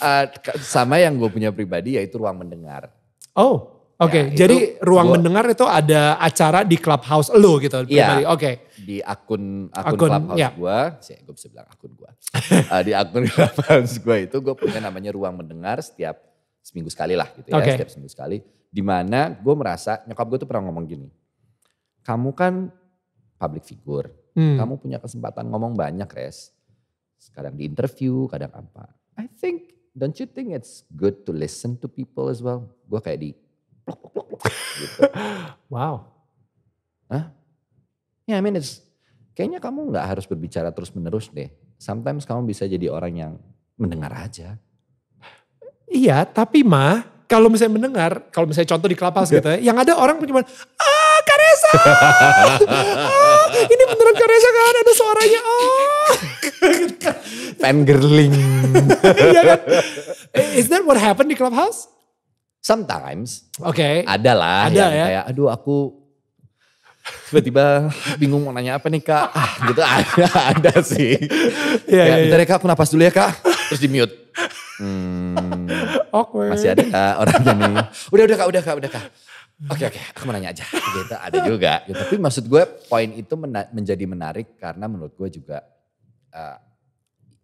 Uh, sama yang gue punya pribadi yaitu ruang mendengar. Oh, oke. Okay. Ya, Jadi ruang gua, mendengar itu ada acara di clubhouse lo gitu. Iya. Oke. Okay. Di akun akun, akun clubhouse ya. gue, saya gue bisa bilang akun gue. uh, di akun clubhouse gue itu gue punya namanya ruang mendengar setiap seminggu sekali lah gitu ya, okay. setiap seminggu sekali. Di mana gue merasa nyokap gue tuh pernah ngomong gini, kamu kan public figure, hmm. kamu punya kesempatan ngomong banyak res kadang di interview, kadang apa. I think, don't you think it's good to listen to people as well? Gue kayak di plok, plok, plok, plok, gitu. Wow. Hah? Ya, yeah, I mean it's, kayaknya kamu nggak harus berbicara terus menerus deh. Sometimes kamu bisa jadi orang yang mendengar aja. Iya, tapi mah kalau misalnya mendengar, kalau misalnya contoh di Clubhouse gitu ya, yang ada orang cuma, ah Karesa, ah, ini beneran Karesa kan, ada suaranya, oh. Fangirling. Iya kan? Is that what happened di Clubhouse? Sometimes. Oke. Okay. Ada lah. Ada ya. Kayak aduh aku tiba-tiba bingung mau nanya apa nih kak. Ah, gitu ada, ada sih. Iya, ya, bentar ya kak aku napas dulu ya kak. Terus di mute. Hmm, Awkward. Masih ada kak orangnya nih. Udah, udah kak, udah kak, udah kak. Oke oke, aku mau nanya aja. Gitu, ada juga. Gitu. Tapi maksud gue poin itu mena menjadi menarik karena menurut gue juga uh,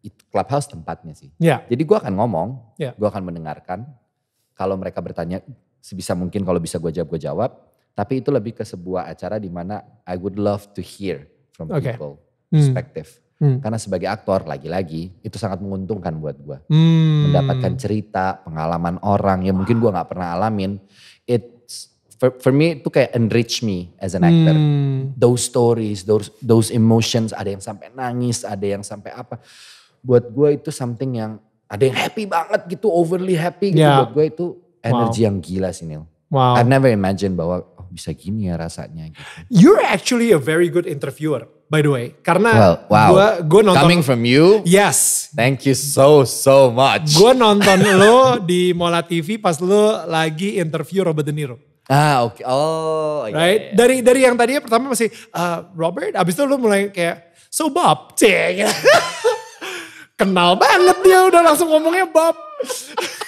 itu clubhouse tempatnya sih. Yeah. Jadi gue akan ngomong, yeah. gue akan mendengarkan. Kalau mereka bertanya sebisa mungkin kalau bisa gue jawab gue jawab. Tapi itu lebih ke sebuah acara di mana I would love to hear from okay. people hmm. perspective. Hmm. Karena sebagai aktor lagi-lagi itu sangat menguntungkan buat gue. Hmm. Mendapatkan cerita, pengalaman orang yang mungkin gue nggak pernah alamin. It's for, for me itu kayak enrich me as an actor. Hmm. Those stories, those those emotions, ada yang sampai nangis, ada yang sampai apa buat gue itu something yang ada yang happy banget gitu, overly happy gitu. Yeah. Buat gue itu energi wow. yang gila sih Neil. Wow. I never imagine bahwa oh, bisa gini ya rasanya gitu. You're actually a very good interviewer by the way. Karena well, wow. gue gue nonton. Coming from you. Yes. Thank you so so much. Gue nonton lo di Mola TV pas lo lagi interview Robert De Niro. Ah oke. Okay. Oh. Iya, right. Iya, iya. Dari dari yang tadinya pertama masih uh, Robert. Abis itu lo mulai kayak so Bob. Cek. kenal banget dia udah langsung ngomongnya Bob.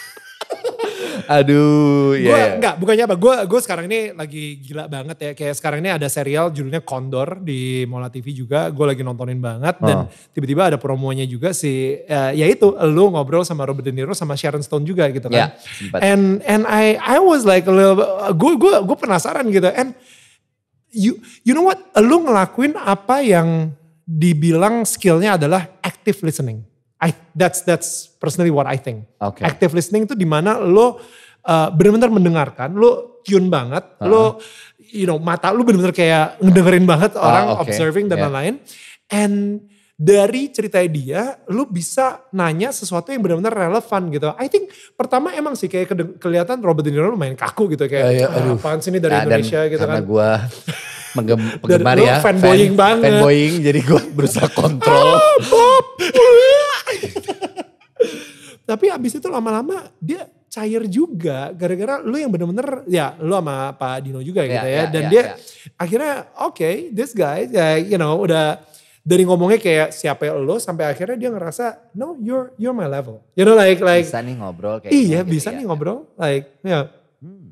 Aduh, ya. Yeah. Enggak, bukannya apa. Gue gue sekarang ini lagi gila banget ya. Kayak sekarang ini ada serial judulnya Condor di Mola TV juga. Gue lagi nontonin banget dan oh. tiba-tiba ada promonya juga sih. Uh, ya itu, lu ngobrol sama Robert De Niro sama Sharon Stone juga gitu kan. Yeah, and and I I was like gue gue gue penasaran gitu. And you you know what? Lu ngelakuin apa yang dibilang skillnya adalah active listening. I that's that's personally what I think. Okay. Active listening itu di mana lo uh, benar-benar mendengarkan, lo tune banget, uh -huh. lo you know mata lo benar-benar kayak ngedengerin banget uh, orang okay. observing dan lain-lain. Yeah. And dari cerita dia, lo bisa nanya sesuatu yang benar-benar relevan gitu. I think pertama emang sih kayak kelihatan Robert De Niro main kaku gitu kayak, uh, ya, aduh. apaan sih ini dari nah, Indonesia gitu karena kan. gue penggemar ya. fanboying fan, banget. Fanboying jadi gue berusaha kontrol. Bob, Tapi abis itu lama-lama dia cair juga gara-gara lu yang bener-bener ya lu sama Pak Dino juga gitu yeah, ya. Yeah, Dan yeah, dia yeah. akhirnya oke okay, this guy ya you know udah dari ngomongnya kayak siapa lo sampai akhirnya dia ngerasa no you're you're my level. You know like like bisa nih ngobrol kayak Iya gitu bisa ya. nih ngobrol like ya. Yeah. Hmm.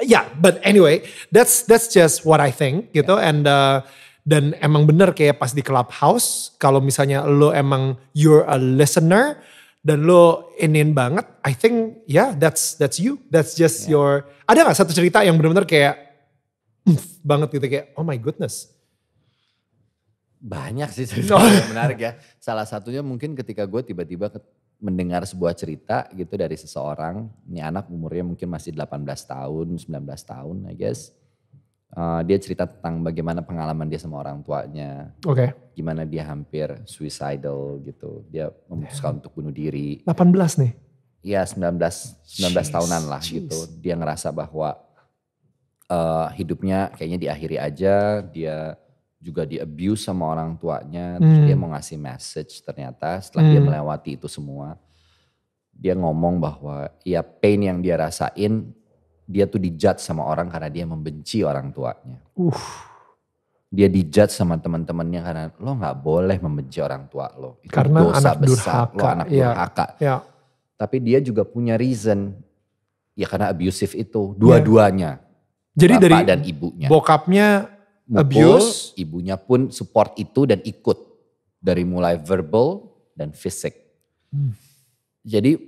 yeah, but anyway that's that's just what I think gitu yeah. and uh, dan emang bener kayak pas di clubhouse kalau misalnya lo emang you're a listener dan lo inin banget, I think ya yeah, that's that's you, that's just yeah. your. Ada nggak satu cerita yang benar-benar kayak banget gitu kayak oh my goodness. Banyak sih cerita oh. yang menarik ya. Salah satunya mungkin ketika gue tiba-tiba mendengar sebuah cerita gitu dari seseorang. Ini anak umurnya mungkin masih 18 tahun, 19 tahun I guess. Uh, dia cerita tentang bagaimana pengalaman dia sama orang tuanya, Oke. gimana dia hampir suicidal gitu. Dia memutuskan untuk bunuh diri. 18 nih. Ya 19 19 Jeez, tahunan lah jeez. gitu. Dia ngerasa bahwa eh, hidupnya kayaknya diakhiri aja. Dia juga di abuse sama orang tuanya. Terus Hmm. dia mau ngasih message ternyata setelah dia Hmm. melewati itu semua. Dia ngomong bahwa ya pain yang dia rasain dia tuh dijudge sama orang karena dia membenci orang tuanya. Uh. Dia dijudge sama teman-temannya karena lo nggak boleh membenci orang tua lo. Itu Karena dosa anak besar. Lo durhaka, anak iya. durhaka. Ya. Tapi dia juga punya reason. Ya karena abusive itu. Dua-duanya. Jadi Bapak dari dan ibunya. bokapnya Mukul, abuse. Ibunya pun support itu dan ikut. Dari mulai verbal dan fisik. Hmm. Jadi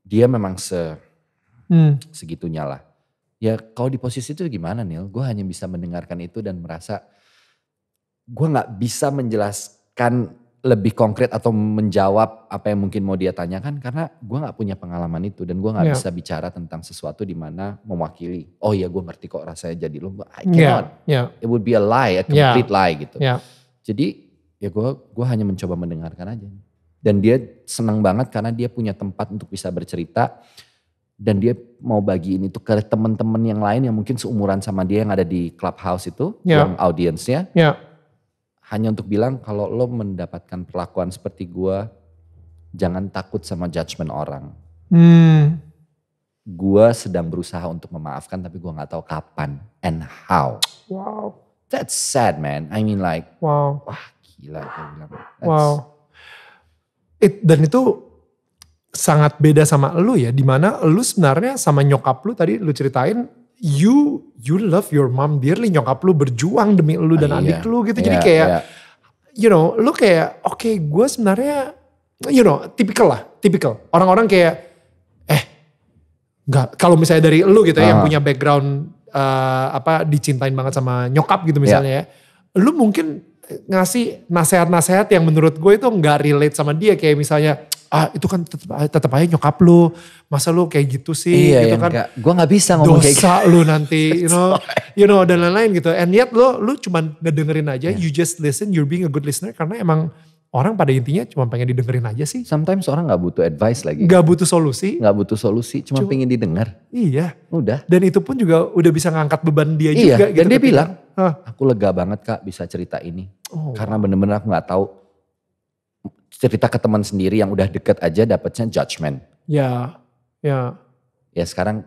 dia memang se Hmm. segitunya lah. Ya kalau di posisi itu gimana Nil? Gue hanya bisa mendengarkan itu dan merasa gue nggak bisa menjelaskan lebih konkret atau menjawab apa yang mungkin mau dia tanyakan karena gue nggak punya pengalaman itu dan gue nggak Ya. bisa bicara tentang sesuatu di mana mewakili. Oh iya gue ngerti kok rasanya jadi lo. I Ya. cannot. Ya. It would be a lie, a Ya. complete lie gitu. Ya. Jadi ya gue gua hanya mencoba mendengarkan aja. Dan dia senang banget karena dia punya tempat untuk bisa bercerita. Dan dia mau bagiin itu ke teman-teman yang lain yang mungkin seumuran sama dia yang ada di clubhouse itu. Ya. Yang audiensnya. Ya. Hanya untuk bilang kalau lo mendapatkan perlakuan seperti gue. Jangan takut sama judgement orang. Hmm. Gue sedang berusaha untuk memaafkan tapi gue gak tahu kapan and how. Wow. That's sad man. I mean like, Wow. wah gila gue bilang. That's- Wow. It, dan itu sangat beda sama lu ya, di mana lu sebenarnya sama nyokap lu tadi lu ceritain, you you love your mom dearly, nyokap lu berjuang demi lu dan Ah, adik iya. lu gitu, jadi Iya, kayak, iya. you know, lu kayak, oke gue sebenarnya, you know, tipikal lah, tipikal. Orang-orang kayak, eh, nggak, kalau misalnya dari lu gitu ya, yang Ah. punya background eh, apa dicintain banget sama nyokap gitu misalnya ya, lu mungkin ngasih nasehat-nasehat yang menurut gue itu nggak relate sama dia kayak misalnya ah itu kan tetep, tetep aja nyokap lu masa lu kayak gitu sih Iya, gitu yang kan enggak, gue gak bisa ngomong kayak gitu. dosa lu nanti you know you know dan lain-lain gitu and yet lo lu cuman ngedengerin aja Iya. you just listen you're being a good listener karena emang orang pada intinya cuma pengen didengerin aja sih Sometimes orang gak butuh advice lagi. nggak butuh solusi Gak butuh solusi, cuma, Cuma- pengen didengar. iya Udah. dan itu pun juga udah bisa ngangkat beban dia Iya, juga dan gitu dia ketika- bilang, Hah. aku lega banget kak bisa cerita ini. oh, Karena bener-bener aku gak tahu cerita ke teman sendiri yang udah deket aja dapetnya judgment. ya ya Ya sekarang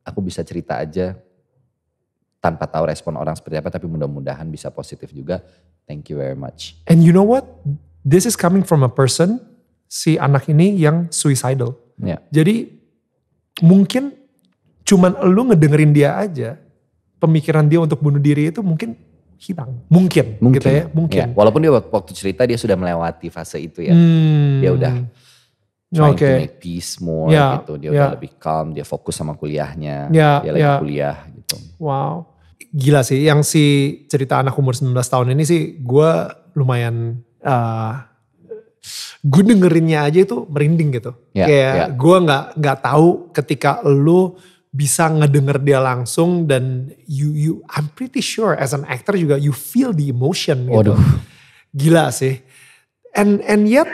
aku bisa cerita aja tanpa tahu respon orang seperti apa tapi mudah-mudahan bisa positif juga. Thank you very much. And you know what? This is coming from a person, si anak ini yang suicidal. Ya. Jadi mungkin cuman lu ngedengerin dia aja, pemikiran dia untuk bunuh diri itu mungkin hilang. Mungkin, Mungkin. gitu ya, mungkin. Ya, walaupun dia waktu- cerita dia sudah melewati fase itu ya. Hmm. Dia udah trying Oke. to make peace more Ya, gitu. Dia ya. udah lebih calm, dia fokus sama kuliahnya. Ya, dia lagi ya. kuliah gitu. Wow. Gila sih, yang si cerita anak umur 19 tahun ini sih gue lumayan, uh, gue dengerinnya aja itu merinding gitu. Ya, Kayak ya. gue nggak nggak tahu ketika lu bisa ngedenger dia langsung dan you you I'm pretty sure as an actor juga you feel the emotion gitu. Waduh. Gila sih. And and yet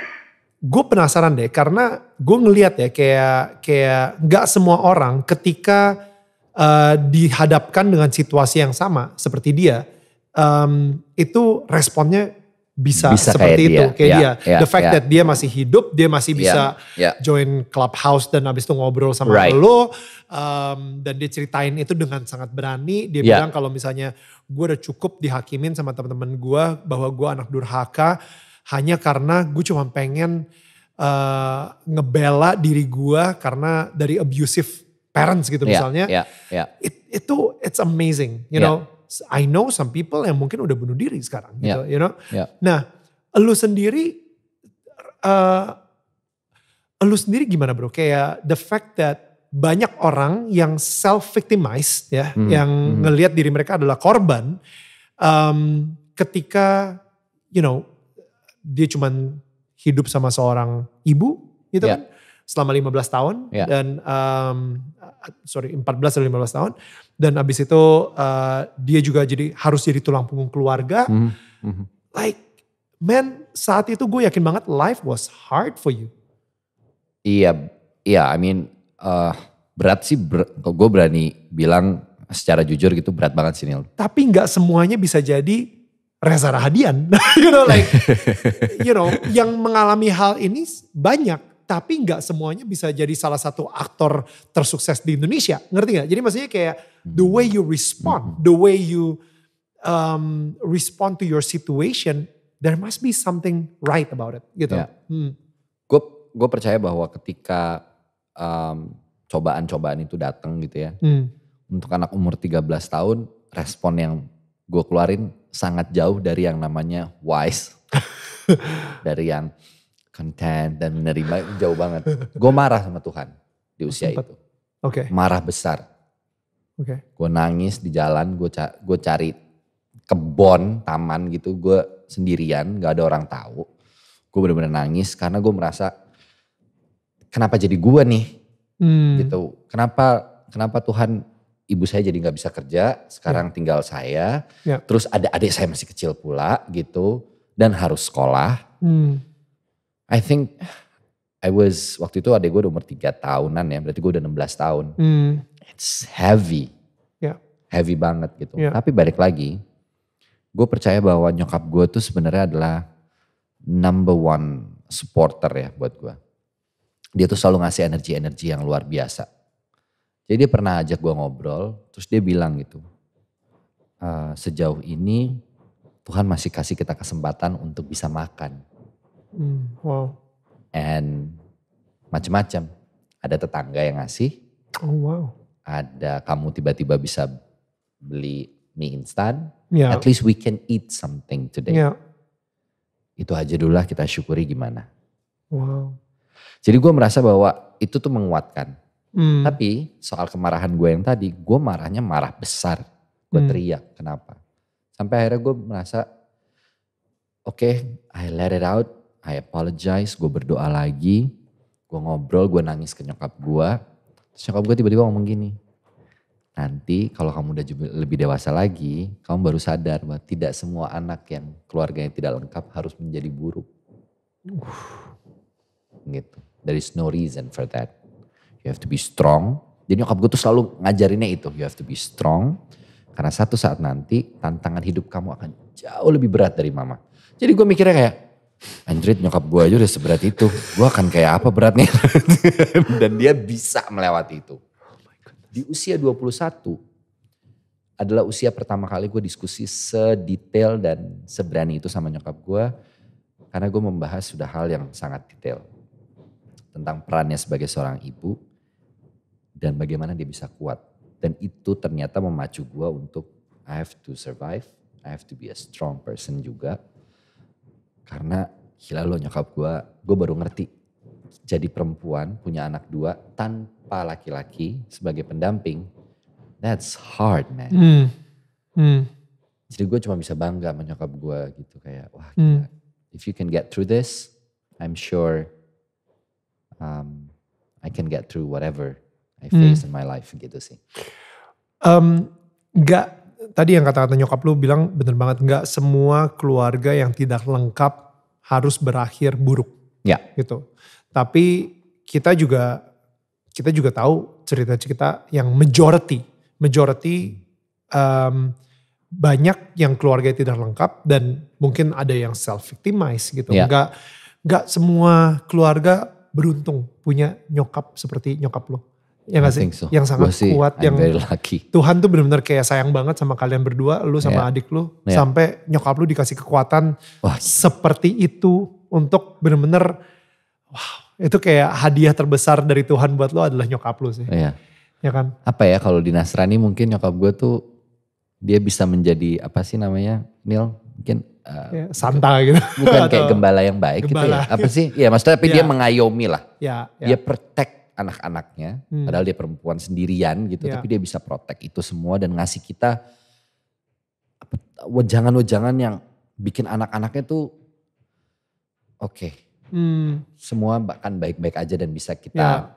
gue penasaran deh karena gue ngeliat ya kayak kayak nggak semua orang ketika uh, dihadapkan dengan situasi yang sama seperti dia um, itu responnya bisa, Bisa seperti kayak itu dia. kayak Ya, dia. ya, The fact ya. that dia masih hidup, dia masih bisa Ya, ya. join clubhouse dan habis itu ngobrol sama Right. lo um, dan dia ceritain itu dengan sangat berani. Dia Ya. bilang kalau misalnya gue udah cukup dihakimin sama teman-teman gue bahwa gue anak durhaka hanya karena gue cuma pengen uh, ngebela diri gue karena dari abusive parents gitu Ya, misalnya. Ya, ya. It, itu it's amazing, you Ya. know. I know some people yang mungkin udah bunuh diri sekarang gitu, you know. Ya. Nah, lu sendiri, uh, lu sendiri gimana bro? Kayak the fact that banyak orang yang self-victimized ya, Hmm, yang hmm. ngelihat diri mereka adalah korban, um, ketika you know dia cuman hidup sama seorang ibu gitu Ya. kan, selama 15 tahun Ya. dan um, sorry 14 atau 15 tahun dan abis itu uh, dia juga jadi harus jadi tulang punggung keluarga. Mhm, mhm. Like man saat itu gue yakin banget life was hard for you. Iya, iya. I mean eh, berat sih. Ber, gue berani bilang secara jujur gitu berat banget sih Nil. Tapi nggak semuanya bisa jadi Reza Rahadian. you know like you know yang mengalami hal ini banyak tapi nggak semuanya bisa jadi salah satu aktor tersukses di Indonesia. Ngerti nggak? Jadi maksudnya kayak the way you respond, the way you um, respond to your situation, there must be something right about it gitu. Ya. Hmm. Gue gue percaya bahwa ketika em, cobaan-cobaan itu datang gitu ya. Hmm. Untuk anak umur 13 tahun respon yang gue keluarin sangat jauh dari yang namanya wise. dari yang content dan menerima jauh banget. Gue marah sama Tuhan di usia Sempet. itu. Oke, Marah besar. oke. gue nangis di jalan gue ca gue cari kebon taman gitu gue sendirian gak ada orang tahu gue bener-bener nangis karena gue merasa kenapa jadi gue nih Hmm. gitu kenapa kenapa Tuhan ibu saya jadi nggak bisa kerja sekarang tinggal saya Ya. terus ada adik saya masih kecil pula gitu dan harus sekolah Hmm. I think I was waktu itu adik gue udah umur 3 tahunan ya berarti gue udah 16 tahun Hmm. it's heavy. Ya. Heavy banget gitu. Ya. Tapi balik lagi, gue percaya bahwa nyokap gue tuh sebenarnya adalah number one supporter ya buat gue. Dia tuh selalu ngasih energi-energi yang luar biasa. Jadi dia pernah ajak gue ngobrol, terus dia bilang gitu, "Eh, sejauh ini Tuhan masih kasih kita kesempatan untuk bisa makan. Hmm. Wow. And macem-macem. Ada tetangga yang ngasih, Oh wow. ada kamu tiba-tiba bisa beli mie instan, Ya. at least we can eat something today. Ya. Itu aja dulu lah kita syukuri gimana. Wow. Jadi gue merasa bahwa itu tuh menguatkan. Hmm. Tapi soal kemarahan gue yang tadi, gue marahnya marah besar. Gue Hmm. teriak, kenapa? Sampai akhirnya gue merasa, oke I let it out, I apologize, gue berdoa lagi. Gue ngobrol, gue nangis ke nyokap gue. Terus nyokap gue tiba-tiba ngomong gini, nanti kalau kamu udah lebih dewasa lagi, kamu baru sadar bahwa tidak semua anak yang keluarganya tidak lengkap harus menjadi buruk. Gitu. There is no reason for that. You have to be strong. Jadi nyokap gue tuh selalu ngajarinnya itu. You have to be strong. Karena satu saat nanti tantangan hidup kamu akan jauh lebih berat dari mama. Jadi gue mikirnya kayak, Android nyokap gue aja udah seberat itu. Gue akan kayak apa beratnya. Dan dia bisa melewati itu. Di usia 21 adalah usia pertama kali gue diskusi sedetail dan seberani itu sama nyokap gue. Karena gue membahas sudah hal yang sangat detail. Tentang perannya sebagai seorang ibu. Dan bagaimana dia bisa kuat. Dan itu ternyata memacu gue untuk I have to survive. I have to be a strong person juga. Karena gila lo nyokap gue, gue baru ngerti. Jadi perempuan punya anak dua tanpa laki-laki sebagai pendamping. That's hard man. Hmm. Hmm. Jadi gue cuma bisa bangga sama nyokap gue gitu kayak wah Hmm. gila. If you can get through this, I'm sure um, I can get through whatever I Hmm. face in my life gitu sih. Em, nggak tadi yang kata-kata nyokap lu bilang bener banget nggak semua keluarga yang tidak lengkap harus berakhir buruk Ya. gitu. Tapi kita juga kita juga tahu cerita-cerita yang majority majority em, banyak yang keluarga tidak lengkap dan mungkin ada yang self victimize gitu. Ya. Nggak nggak semua keluarga beruntung punya nyokap seperti nyokap lo. Ya I nggak sih? so. Yang sangat sih, kuat, I'm yang very lucky. Tuhan tuh benar-benar kayak sayang banget sama kalian berdua, lu sama Iya. adik lu, Iya. sampai nyokap lu dikasih kekuatan Wah. seperti itu untuk benar-benar, wow, itu kayak hadiah terbesar dari Tuhan buat lu adalah nyokap lu sih, Iya. ya kan? Apa ya kalau di Nasrani mungkin nyokap gue tuh dia bisa menjadi apa sih namanya Neil? Mungkin uh, Ya, Santa gitu. bukan kayak gembala yang baik gitu Gembala. ya. Apa sih? Ya maksudnya tapi Iya. dia mengayomi lah. Ya, Dia ya. protect anak-anaknya. Hmm. Padahal dia perempuan sendirian gitu. Iya. Tapi dia bisa protect itu semua dan ngasih kita wejangan-wejangan yang bikin anak-anaknya tuh oke Hmm. Semua bahkan baik-baik aja dan bisa kita Ya.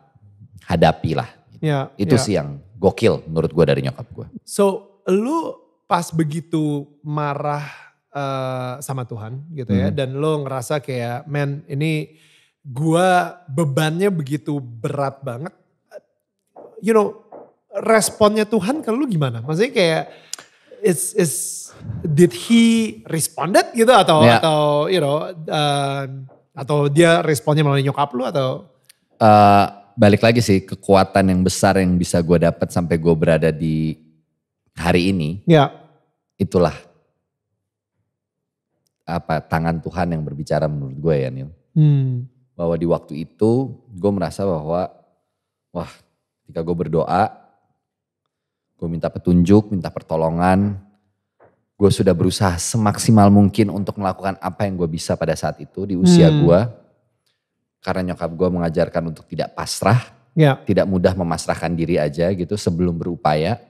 hadapi lah. Ya, Itu ya. sih yang gokil menurut gue dari nyokap gue. So, lu pas begitu marah eh, sama Tuhan gitu ya, Hmm. dan lu ngerasa kayak, man ini gua bebannya begitu berat banget. You know, responnya Tuhan ke lu gimana? Maksudnya kayak, is is did he responded gitu atau Ya. atau you know, eh, atau dia responnya melalui nyokap lu atau? Eh, balik lagi sih kekuatan yang besar yang bisa gue dapat sampai gue berada di hari ini Ya, itulah apa tangan Tuhan yang berbicara menurut gue ya Nil. hmm, Bahwa di waktu itu gue merasa bahwa wah ketika gue berdoa gue minta petunjuk, minta pertolongan. Gue sudah berusaha semaksimal mungkin untuk melakukan apa yang gue bisa pada saat itu di usia Hmm. gue. Karena nyokap gue mengajarkan untuk tidak pasrah, ya, tidak mudah memasrahkan diri aja gitu sebelum berupaya.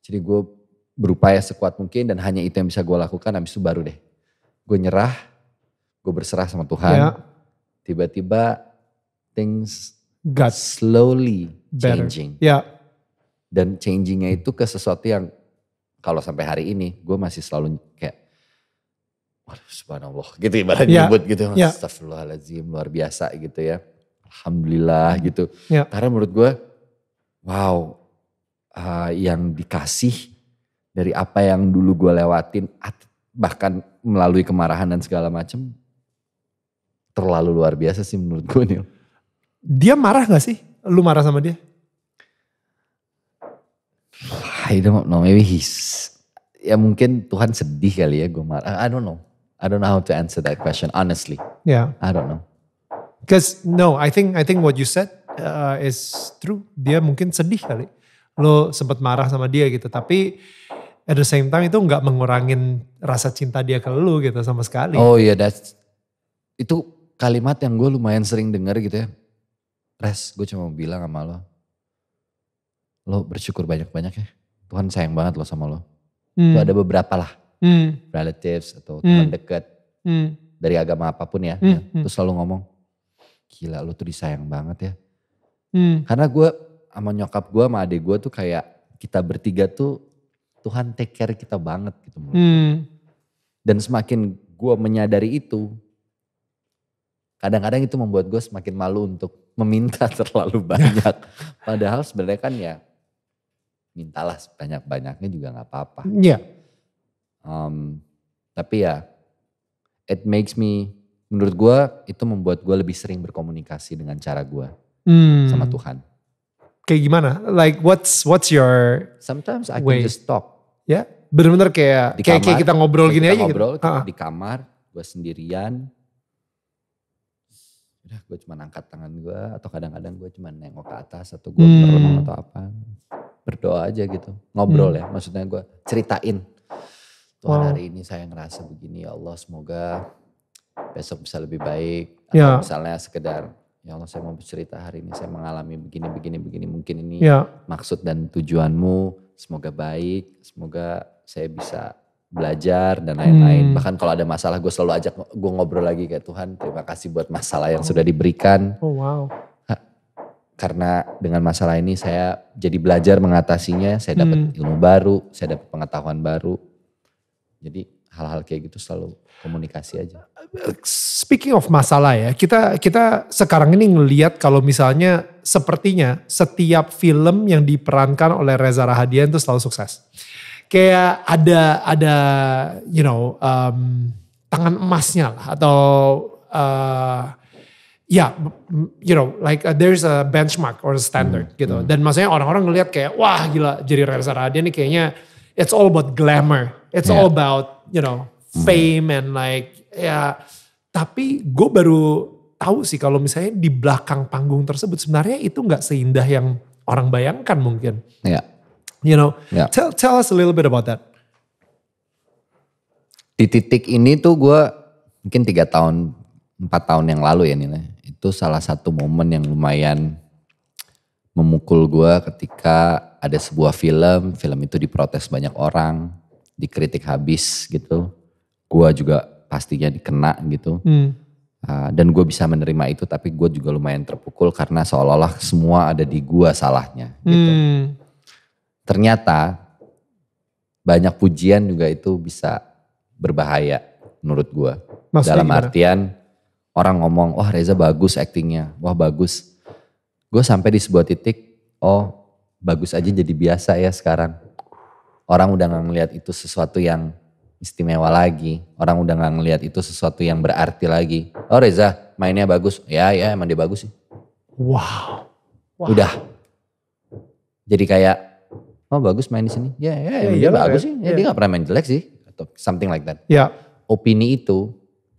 Jadi gue berupaya sekuat mungkin dan hanya itu yang bisa gue lakukan habis itu baru deh. Gue nyerah, gue berserah sama Tuhan. ya, Tiba-tiba things God slowly better. changing. Ya, Dan changingnya itu ke sesuatu yang kalau sampai hari ini gue masih selalu kayak waduh subhanallah gitu ibaratnya Ya, nyebut gitu. ya. Astagfirullahaladzim luar biasa gitu ya. Alhamdulillah gitu. Ya. Karena menurut gue wow uh, yang dikasih dari apa yang dulu gue lewatin at- bahkan melalui kemarahan dan segala macem terlalu luar biasa sih menurut gue Nil. dia marah gak sih? Lu marah sama dia? I don't know, maybe he's ya mungkin Tuhan sedih kali ya gue marah. I don't know. I don't know how to answer that question honestly. Ya. I don't know. Cause no, I think I think what you said uh, is true. Dia mungkin sedih kali. Lo sempat marah sama dia gitu, tapi at the same time itu nggak mengurangin rasa cinta dia ke lu gitu sama sekali. Oh iya, that's itu kalimat yang gue lumayan sering denger gitu ya. Res, gue cuma mau bilang sama lo. Lo bersyukur banyak-banyak ya. Tuhan sayang banget lo sama lo. Hmm. Itu ada beberapa lah Hmm. relatives atau teman dekat Hmm. dari agama apa pun ya. Hmm, ya. hmm. Terus selalu ngomong, gila lo tuh disayang banget ya. Hmm. Karena gue sama nyokap gue sama adik gue tuh kayak kita bertiga tuh Tuhan take care kita banget gitu. Hmm. Dan semakin gue menyadari itu, kadang-kadang itu membuat gue semakin malu untuk meminta terlalu banyak. Padahal sebenarnya kan ya mintalah sebanyak-banyaknya juga nggak apa-apa. Iya. Um, tapi ya it makes me, menurut gue itu membuat gue lebih sering berkomunikasi dengan cara gue Hmm. sama Tuhan. Kayak gimana? Like what's what's your Sometimes I Way. can just talk. ya? Bener-bener kayak Di kayak, kayak kita ngobrol Kayak gini kita aja ngobrol, gitu. Ah, di kamar, gue sendirian. Udah gue cuma angkat tangan gue atau kadang-kadang gue cuma nengok ke atas atau gue Hmm. merem atau apa. Berdoa aja gitu. Ngobrol ya maksudnya gue ceritain. Tuhan Wow. hari ini saya ngerasa begini ya Allah semoga besok bisa lebih baik. Atau Ya. misalnya sekedar ya Allah saya mau bercerita hari ini saya mengalami begini begini begini mungkin ini Ya. maksud dan tujuanmu semoga baik, semoga saya bisa belajar dan lain-lain. Hmm. Bahkan kalau ada masalah gue selalu ajak gue ngobrol lagi kayak Tuhan terima kasih buat masalah yang sudah diberikan. Oh wow. Karena dengan masalah ini saya jadi belajar mengatasinya, saya dapat Hmm. ilmu baru, saya dapat pengetahuan baru. Jadi hal-hal kayak gitu selalu komunikasi aja. Speaking of masalah ya, kita kita sekarang ini ngelihat kalau misalnya sepertinya setiap film yang diperankan oleh Reza Rahadian itu selalu sukses. Kayak ada ada you know um, tangan emasnya lah atau uh, ya m- you know like uh, there's a benchmark or a standard gitu. Dan maksudnya orang-orang ngelihat kayak wah gila jadi Reza Rahadian ini kayaknya it's all about glamour. It's Yeah. all about you know fame and like ya tapi gue baru tahu sih kalau misalnya di belakang panggung tersebut sebenarnya itu nggak seindah yang orang bayangkan mungkin Ya, you know Ya. tell tell us a little bit about that di titik ini tuh gue mungkin tiga tahun, empat tahun yang lalu ya Nila. Itu salah satu momen yang lumayan memukul gue ketika ada sebuah film, film itu diprotes banyak orang, dikritik habis gitu. Gue juga pastinya dikena gitu. hmm. Uh, dan gue bisa menerima itu tapi gue juga lumayan terpukul karena seolah-olah semua ada di gue salahnya gitu. Hmm. Ternyata banyak pujian juga itu bisa berbahaya menurut gue. Maksudnya Dalam gimana? artian orang ngomong, wah Reza bagus actingnya, wah bagus. Gue sampai di sebuah titik, oh bagus aja jadi biasa ya sekarang. Orang udah gak ngeliat itu sesuatu yang istimewa lagi. Orang udah gak ngeliat itu sesuatu yang berarti lagi. Oh Reza mainnya bagus, ya ya emang dia bagus sih. Wow. Wah. Udah. Jadi kayak, oh bagus main di sini. Ya ya, Ya, dia bagus ya. sih. Ya, Ya. Dia gak pernah main jelek sih. Atau something like that. Ya. Opini itu,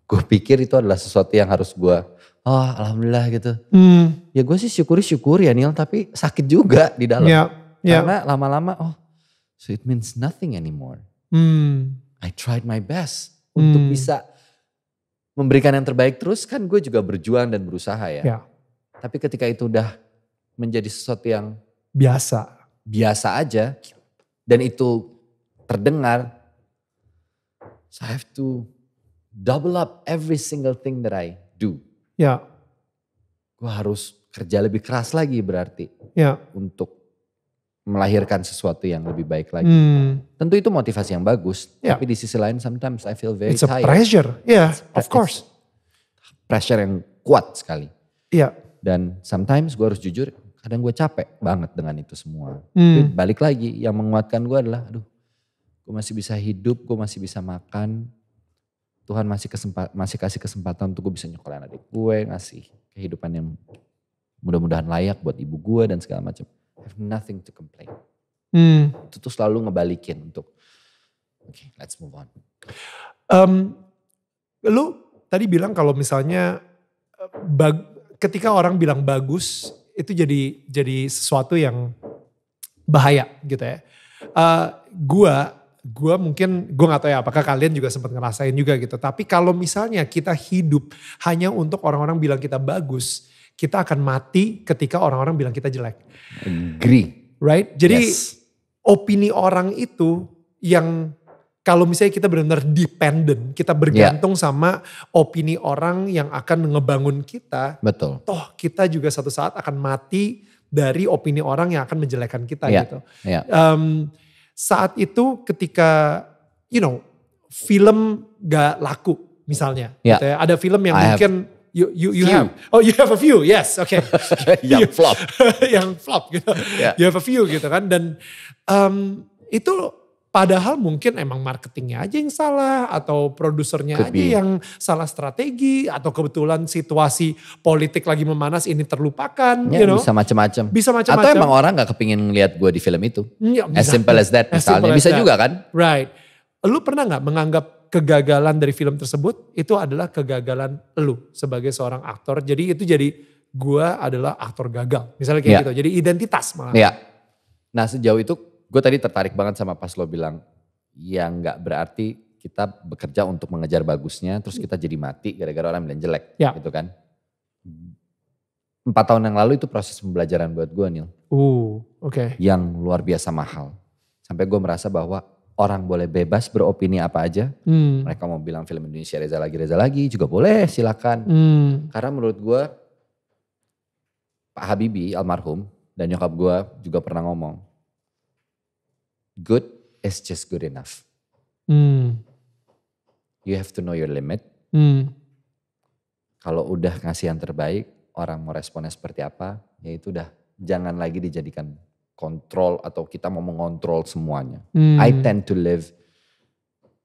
gue pikir itu adalah sesuatu yang harus gue, oh alhamdulillah gitu. Hmm. Ya gue sih syukuri-syukur ya Neil, tapi sakit juga di dalam. Ya. Ya. Karena lama-lama, oh so it means nothing anymore. Hmm. I tried my best untuk Hmm. bisa memberikan yang terbaik terus kan gue juga berjuang dan berusaha ya. Ya. Tapi ketika itu udah menjadi sesuatu yang Biasa. Biasa aja dan itu terdengar, so I have to double up every single thing that I do. Ya. Gue harus kerja lebih keras lagi berarti Ya. untuk melahirkan sesuatu yang lebih baik lagi. Hmm. Tentu itu motivasi yang bagus, Ya. tapi di sisi lain sometimes I feel very It's a tired. pressure. Yeah, of course. Pressure yang kuat sekali. Iya. Dan sometimes gue harus jujur, kadang gue capek banget dengan itu semua. Tapi Hmm. balik lagi, yang menguatkan gue adalah, aduh, gue masih bisa hidup, gue masih bisa makan. Tuhan masih kesempat, masih kasih kesempatan untuk gue bisa nyokolain adik gue, ngasih kehidupan yang mudah-mudahan layak buat ibu gue dan segala macam. I have nothing to complain. Hmm. Itu tuh selalu ngebalikin untuk, oke, let's move on. Em, lu tadi bilang kalau misalnya eh, bag- ketika orang bilang bagus itu jadi jadi sesuatu yang bahaya gitu ya. Eh, gua gua mungkin gua nggak tahu ya apakah kalian juga sempat ngerasain juga gitu. Tapi kalau misalnya kita hidup hanya untuk orang-orang bilang kita bagus, kita akan mati ketika orang-orang bilang kita jelek. Agree. Right? Jadi Yes. opini orang itu yang kalau misalnya kita benar-benar dependent, kita bergantung sama opini orang yang akan ngebangun kita, Betul. toh kita juga satu saat akan mati dari opini orang yang akan menjelekan kita Iya, gitu. iya. Em, saat itu ketika you know film gak laku misalnya, Iya. gitu ya. ada film yang I have mungkin you you you few. have oh you have a few yes oke yang flop. yang flop gitu. Ya. You have a few gitu kan. Dan em, itu padahal mungkin emang marketingnya aja yang salah atau produsernya Could aja be. yang salah strategi atau kebetulan situasi politik lagi memanas ini terlupakan, Ya, you know. bisa macam-macam. Bisa Atau macam-macam. emang orang gak kepingin ngeliat gue di film itu. Ya, As simple as that As misalnya. as Bisa that. juga kan? Right. Lu pernah nggak menganggap kegagalan dari film tersebut itu adalah kegagalan lu sebagai seorang aktor. Jadi itu jadi gua adalah aktor gagal. Misalnya kayak Ya. gitu. Jadi identitas malah. Iya. Nah sejauh itu gue tadi tertarik banget sama pas lo bilang yang nggak berarti kita bekerja untuk mengejar bagusnya terus kita jadi mati gara-gara orang bilang jelek Ya. gitu kan. Empat tahun yang lalu itu proses pembelajaran buat gue Neil Uh, oke. yang luar biasa mahal. Sampai gue merasa bahwa orang boleh bebas beropini apa aja. Hmm. Mereka mau bilang film Indonesia Reza lagi Reza lagi juga boleh silakan. Hmm. Karena menurut gue Pak Habibie almarhum dan nyokap gue juga pernah ngomong. Good is just good enough. Hmm. You have to know your limit. Hmm. Kalau udah ngasih yang terbaik, orang mau responnya seperti apa, ya itu udah jangan lagi dijadikan kontrol atau kita mau mengontrol semuanya. Hmm. I tend to live,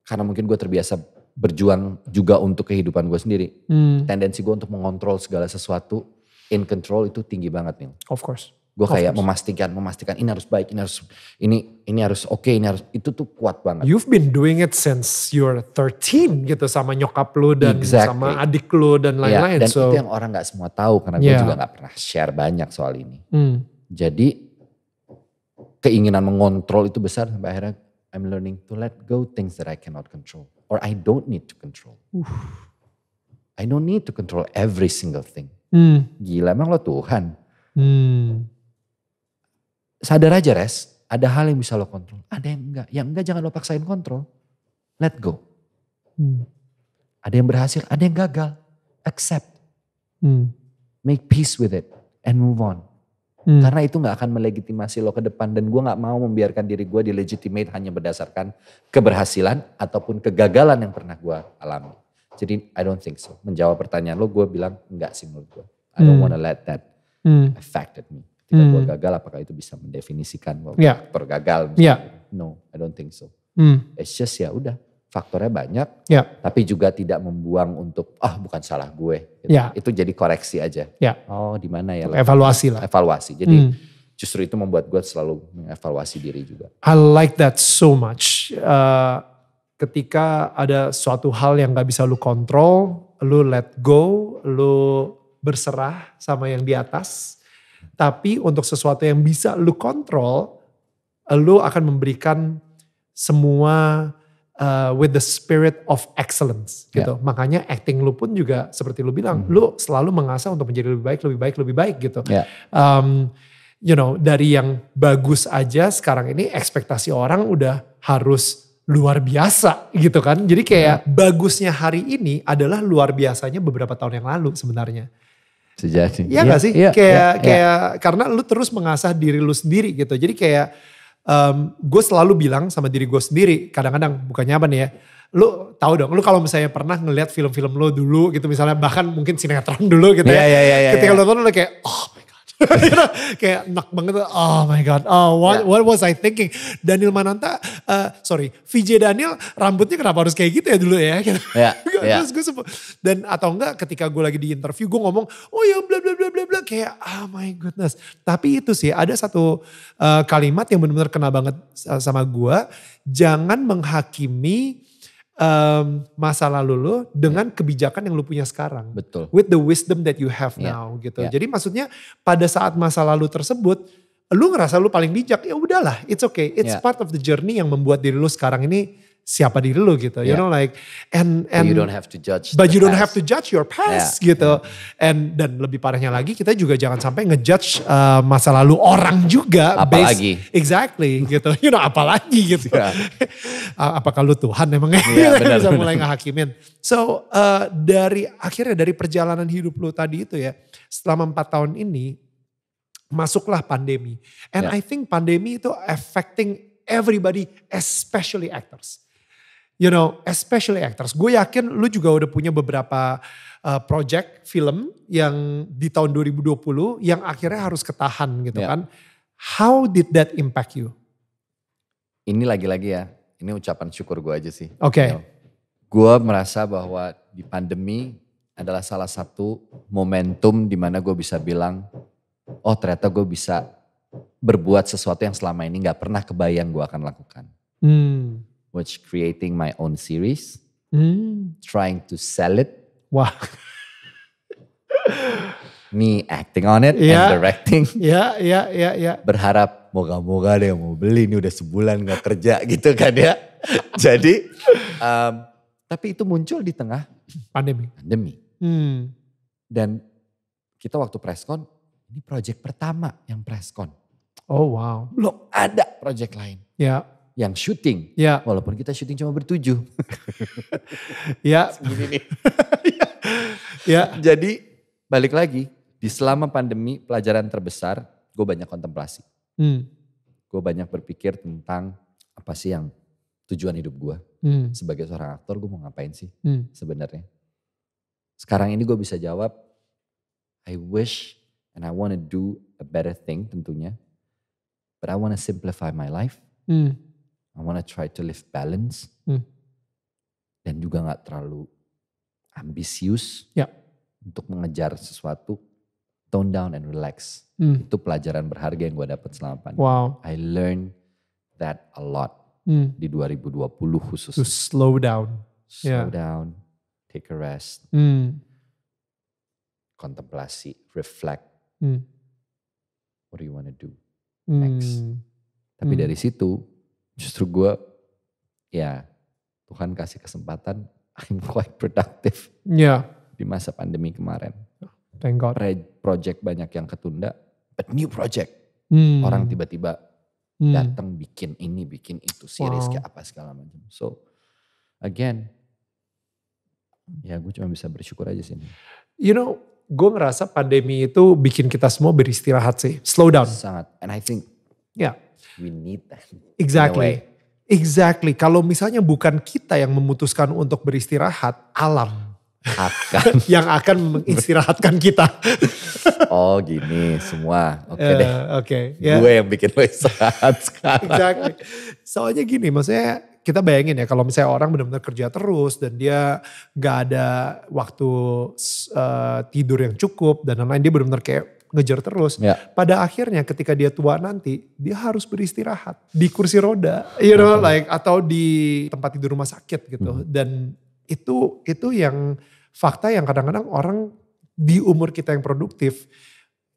karena mungkin gue terbiasa berjuang juga untuk kehidupan gue sendiri. Hmm. Tendensi gue untuk mengontrol segala sesuatu, in control itu tinggi banget nih. Of course. Gue kayak memastikan, memastikan ini harus baik, ini harus ini ini harus oke, ini harus itu tuh kuat banget. You've been doing it since you're 13 gitu sama nyokap lu dan Exactly. sama adik lu dan Ya, lain-lain. dan so, itu yang orang nggak semua tahu karena gue Yeah. juga nggak pernah share banyak soal ini. hmm. Jadi keinginan mengontrol itu besar sampai akhirnya I'm learning to let go things that I cannot control or I don't need to control. I don't need to control every single thing. Hmm. Gila emang lo Tuhan. Hmm. Sadar aja res, ada hal yang bisa lo kontrol, ada yang enggak. Yang enggak jangan lo paksain kontrol. Let go. Hmm. Ada yang berhasil, ada yang gagal. accept, Hmm. make peace with it, and move on. Hmm. Karena itu nggak akan melegitimasi lo ke depan dan gue nggak mau membiarkan diri gue dilegitimate hanya berdasarkan keberhasilan ataupun kegagalan yang pernah gue alami. Jadi I don't think so. Menjawab pertanyaan lo, gue bilang enggak sih menurut gue. I don't Hmm. wanna let that Hmm. affected me. Ketika gue Hmm. gagal, apakah itu bisa mendefinisikan bahwa Ya. pergagal? Ya. No, I don't think so. Hmm. It's just ya udah, faktornya banyak, Ya. tapi juga tidak membuang untuk ah bukan salah gue. gitu. Ya. Itu jadi koreksi aja. Ya. Oh di mana ya? Evaluasi lah. Evaluasi. Jadi Hmm. justru itu membuat gue selalu mengevaluasi diri juga. I like that so much. Uh, ketika ada suatu hal yang gak bisa lu kontrol, lu let go, lu berserah sama yang di atas. Tapi untuk sesuatu yang bisa lu kontrol, lu akan memberikan semua uh, with the spirit of excellence gitu. Makanya acting lu pun juga seperti lu bilang, lu selalu mengasah untuk menjadi lebih baik, lebih baik, lebih baik gitu Ya. um, you know dari yang bagus aja sekarang ini ekspektasi orang udah harus luar biasa gitu kan. Jadi kayak bagusnya hari ini adalah luar biasanya beberapa tahun yang lalu sebenarnya. Sejati. Iya gak sih? Iya, kayak iya, iya. kayak karena lu terus mengasah diri lu sendiri gitu. Jadi kayak um, gue selalu bilang sama diri gue sendiri kadang-kadang bukannya apa nih ya. Lu tahu dong, lu kalau misalnya pernah ngeliat film-film lu dulu gitu misalnya bahkan mungkin sinetron dulu gitu Iya, ya. iya, iya, iya, Ketika iya. lu nonton lu kayak oh. You know, kayak enak banget. Oh my god. Oh what, Ya. what was I thinking? Daniel Mananta, uh, sorry, VJ Daniel rambutnya kenapa harus kayak gitu ya dulu ya? Gitu. Ya. Terus gue dan atau enggak ketika gue lagi di interview gue ngomong oh ya bla bla bla bla bla kayak oh my goodness tapi itu sih ada satu uh, kalimat yang benar-benar kena banget sama gue jangan menghakimi um, masa lalu lo dengan kebijakan yang lu punya sekarang Betul. with the wisdom that you have Ya, now gitu ya. jadi maksudnya pada saat masa lalu tersebut lu ngerasa lu paling bijak ya udahlah it's okay it's Ya. part of the journey yang membuat diri lu sekarang ini siapa diri lu gitu you know like and But and you don't have to judge. But you don't past. have to judge your past Yeah. gitu. And dan lebih parahnya lagi kita juga jangan sampai ngejudge uh, masa lalu orang juga. Apalagi. based- exactly gitu. You know apalagi gitu. Yeah. Apakah lu Tuhan emangnya Iya, benar, bisa benar. mulai ngehakimin. So uh, dari akhirnya dari perjalanan hidup lu tadi itu ya. Selama empat tahun ini masuklah pandemi. And Yeah. I think pandemi itu affecting everybody especially actors you know, especially actors. Gue yakin lu juga udah punya beberapa uh, project film yang di tahun 2020 yang akhirnya harus ketahan gitu Ya. kan. How did that impact you? Ini lagi-lagi ya, ini ucapan syukur gue aja sih. Oke. Gue merasa bahwa di pandemi adalah salah satu momentum di mana gue bisa bilang, oh ternyata gue bisa berbuat sesuatu yang selama ini gak pernah kebayang gue akan lakukan. Hmm. Which creating my own series, Hmm. trying to sell it, Wah. me acting on it Iya. and directing. ya, ya, ya, ya. Berharap moga-moga ada yang mau beli ini udah sebulan gak kerja gitu kan ya. Jadi, um, tapi itu muncul di tengah Pandemi. pandemi. Hmm. Dan kita waktu preskon, ini project pertama yang preskon. Oh wow. Belum ada project lain Ya, yang syuting. ya, Walaupun kita syuting cuma bertujuh. ya, Gini nih. ya. Jadi balik lagi, di selama pandemi pelajaran terbesar, gue banyak kontemplasi. Hmm. Gue banyak berpikir tentang apa sih yang tujuan hidup gue. Hmm. Sebagai seorang aktor gue mau ngapain sih Hmm. sebenarnya. Sekarang ini gue bisa jawab, I wish and I want to do a better thing tentunya. But I want to simplify my life. Hmm. I want to try to live balance. Hmm. Dan juga gak terlalu ambisius Ya. untuk mengejar sesuatu. Tone down and relax. Hmm. Itu pelajaran berharga yang gue dapat selama pandemi. Wow. I learned that a lot Hmm. di 2020 khusus. To slow down. Slow ya. down, take a rest, Hmm. kontemplasi, reflect. Hmm. What do you want to do? Hmm. Next. Tapi Hmm. dari situ justru gue ya Tuhan kasih kesempatan I'm quite productive Ya, di masa pandemi kemarin. thank God. Project banyak yang ketunda, but new project. Hmm. Orang tiba-tiba Hmm. datang bikin ini, bikin itu, series Wow. kayak apa segala macam. So again, Ya gue cuma bisa bersyukur aja sih. You know, gue ngerasa pandemi itu bikin kita semua beristirahat sih. Slow down. Sangat. And I think Ya, yeah. we need that. exactly. Exactly. Kalau misalnya bukan kita yang memutuskan untuk beristirahat, alam Akan. yang akan mengistirahatkan kita. oh gini semua. Oke Eh, deh. Oke. ya. Gue yang bikin lo istirahat sekarang. exactly. Soalnya gini, maksudnya kita bayangin ya kalau misalnya orang benar-benar kerja terus dan dia nggak ada waktu uh, tidur yang cukup dan lain-lain, dia benar-benar kayak ngejar terus. Ya. Pada akhirnya ketika dia tua nanti, dia harus beristirahat di kursi roda, you know, like atau di tempat tidur rumah sakit gitu. Dan itu itu yang fakta yang kadang-kadang orang di umur kita yang produktif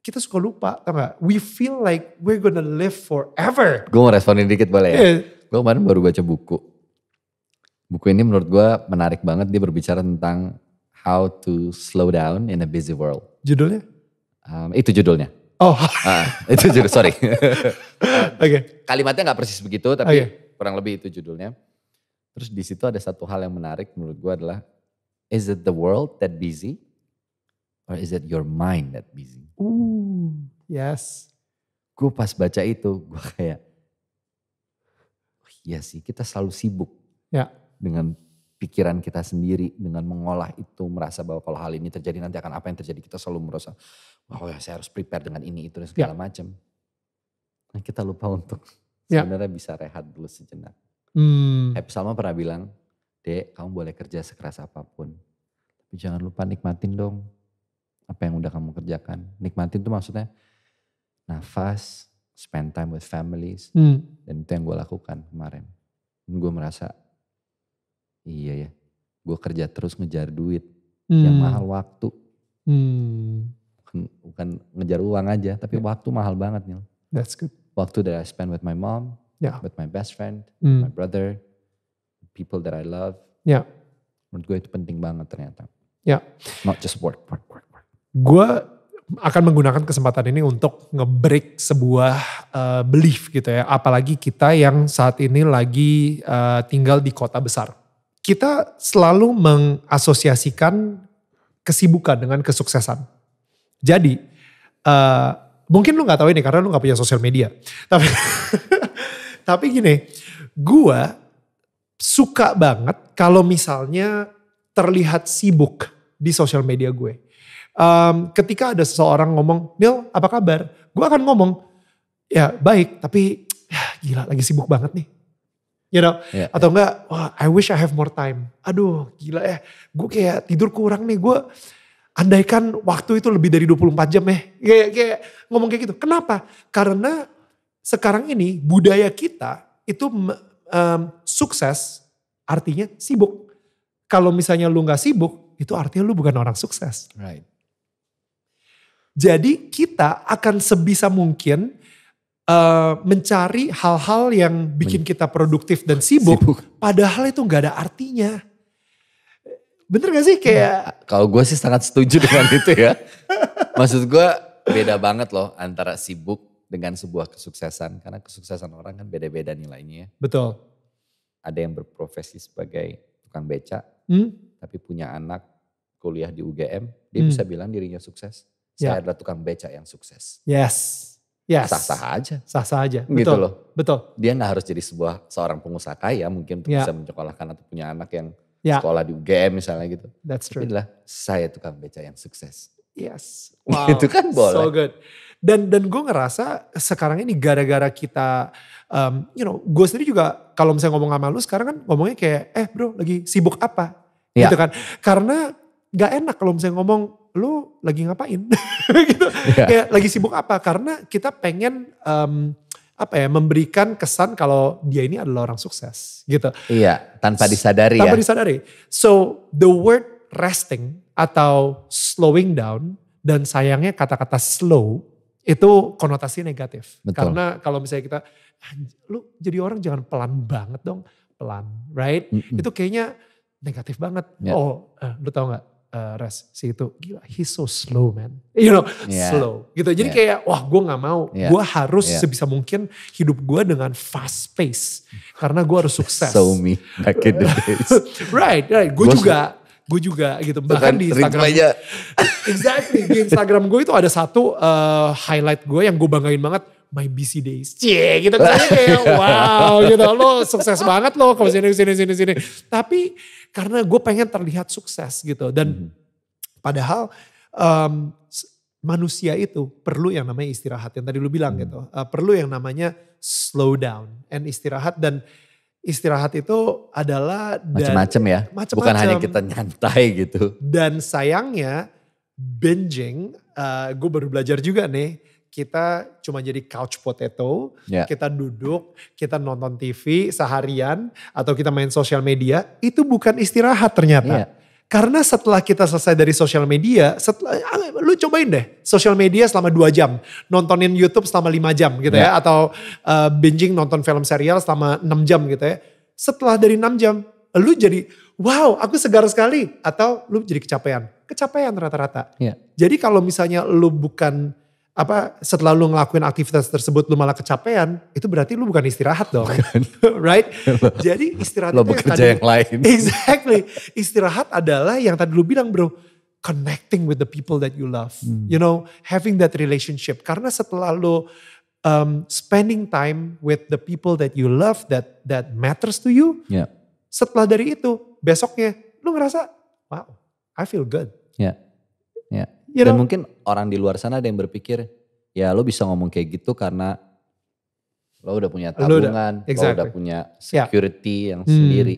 kita suka lupa, tau gak? We feel like we're gonna live forever. Gue mau responin dikit boleh ya? Iya. Gue kemarin baru baca buku. Buku ini menurut gue menarik banget. Dia berbicara tentang how to slow down in a busy world. Judulnya? Um, itu judulnya. Oh, Ah, itu judul, sorry. oke. Kalimatnya nggak persis begitu, tapi Oke. kurang lebih itu judulnya. Terus di situ ada satu hal yang menarik menurut gue adalah, is it the world that busy? Or is it your mind that busy? Uh, yes. Gue pas baca itu, gue kayak, oh iya sih kita selalu sibuk. Ya. Dengan pikiran kita sendiri, dengan mengolah itu, merasa bahwa kalau hal ini terjadi nanti akan apa yang terjadi. Kita selalu merasa, wah ya saya harus prepare dengan ini, itu dan segala macam. Nah kita lupa untuk Ya. sebenarnya bisa rehat dulu sejenak. Hmm, Happy Salma pernah bilang, Dek kamu boleh kerja sekeras apa pun. Tapi jangan lupa nikmatin dong apa yang udah kamu kerjakan. Nikmatin tuh maksudnya nafas, spend time with families. hmm, Dan itu yang gue lakukan kemarin. Dan gue merasa, iya ya, gue kerja terus ngejar duit. Yang hmm, mahal waktu. Hmm, Bukan, bukan ngejar uang aja, tapi Ya. waktu mahal banget nih. that's good. Waktu that I spend with my mom, Ya. with my best friend, Hmm, my brother, people that I love. Ya. Menurut gue itu penting banget ternyata. Ya. Not just work, work, work, work. gue akan menggunakan kesempatan ini untuk nge-break sebuah uh, belief gitu ya. Apalagi kita yang saat ini lagi uh, tinggal di kota besar. Kita selalu mengasosiasikan kesibukan dengan kesuksesan. Jadi, uh, mungkin lu gak tahu ini karena lu gak punya sosial media. Tapi, tapi gini, gue suka banget kalau misalnya terlihat sibuk di sosial media gue. Um, ketika ada seseorang ngomong, Nil apa kabar? Gue akan ngomong, ya baik tapi ya, gila lagi sibuk banget nih. You know? Ya, Atau enggak, wah I wish I have more time. Aduh gila ya, gue kayak tidur kurang nih. Gue andaikan waktu itu lebih dari 24 jam ya. Kayak, kayak ngomong kayak gitu. Kenapa? Karena sekarang ini budaya kita itu um, sukses artinya sibuk. Kalau misalnya lu gak sibuk, itu artinya lu bukan orang sukses. Right. Jadi kita akan sebisa mungkin uh, mencari hal-hal yang bikin kita produktif dan sibuk, Sibuk. padahal itu nggak ada artinya. Bener gak sih kayak Kalau gue sih sangat setuju dengan itu ya. Maksud gue beda banget loh antara sibuk dengan sebuah kesuksesan. Karena kesuksesan orang kan beda-beda nilainya. ya. betul. Ada yang berprofesi sebagai tukang beca, Hmm? tapi punya anak kuliah di UGM, dia Hmm. bisa bilang dirinya sukses. Ya. Saya adalah tukang beca yang sukses. Yes, yes. Sah-sah aja. Sah-sah aja. Gitu betul. loh. Betul. Dia nggak harus jadi sebuah seorang pengusaha kaya mungkin untuk Ya. bisa menyekolahkan atau punya anak yang Ya. sekolah di UGM misalnya gitu. That's true. adalah saya tukang beca yang sukses. Yes. Itu kan boleh. So good. Dan dan gue ngerasa sekarang ini gara-gara kita, um, you know, gue sendiri juga kalau misalnya ngomong sama lu sekarang kan ngomongnya kayak, eh bro lagi sibuk apa? Ya. Gitu kan. Karena gak enak kalau misalnya ngomong, lu lagi ngapain? gitu. Ya. Kayak lagi sibuk apa? Karena kita pengen um, apa ya memberikan kesan kalau dia ini adalah orang sukses gitu Iya, tanpa disadari tanpa ya. disadari. So the word resting atau slowing down dan sayangnya kata-kata slow itu konotasi negatif. Betul. Karena kalau misalnya kita, "Anj- lu jadi orang jangan pelan banget dong, pelan, right? Mm-mm. Itu kayaknya negatif banget. Ya. Oh, eh, lu tau gak? Eh, Res, si itu gila, he's so slow man. You know, Ya. slow gitu. Jadi Ya. kayak wah gue gak mau. Ya. Gue harus Ya. sebisa mungkin hidup gue dengan fast pace. Karena gue harus sukses. So me back in the days. right, right. Gue juga Gue juga gitu. Bahkan kan, di Instagram. reply-nya. exactly. Di Instagram gue itu ada satu eh, highlight gue yang gue banggain banget. My busy days. Cie gitu. Kesannya kayak wow gitu. Lo sukses banget lo kalau sini, sini, sini, sini. Tapi karena gue pengen terlihat sukses gitu. Dan padahal em, s- manusia itu perlu yang namanya istirahat. Yang tadi lu bilang gitu. Eh, perlu yang namanya slow down and istirahat. Dan istirahat itu adalah Macem-macem ya. Macem-macem. Bukan hanya kita nyantai gitu. dan sayangnya binging, gue baru belajar juga nih. Kita cuma jadi couch potato, Ya. kita duduk, kita nonton TV seharian, atau kita main sosial media, itu bukan istirahat ternyata. Iya. Karena setelah kita selesai dari sosial media, setelah, ah, lu cobain deh sosial media selama 2 jam, nontonin YouTube selama 5 jam gitu ya, Ya. atau uh, binging nonton film serial selama 6 jam gitu ya. Setelah dari 6 jam, lu jadi wow aku segar sekali, atau lu jadi kecapean. Kecapean rata-rata. Iya. Jadi kalau misalnya lu bukan apa setelah lu ngelakuin aktivitas tersebut lu malah kecapean, itu berarti lu bukan istirahat dong. right? Jadi istirahat Lo itu yang bekerja tadi- yang lain. Exactly. Istirahat adalah yang tadi lu bilang bro, connecting with the people that you love. Hmm. You know, having that relationship. Karena setelah lu um, spending time with the people that you love, that that matters to you, Ya. setelah dari itu, besoknya lu ngerasa, wow, I feel good. Ya. Ya. You Dan know? mungkin orang di luar sana ada yang berpikir, ya lo bisa ngomong kayak gitu karena lo udah punya Lo udah- tabungan, lo udah, exactly. punya Ya. security yang Hmm. sendiri.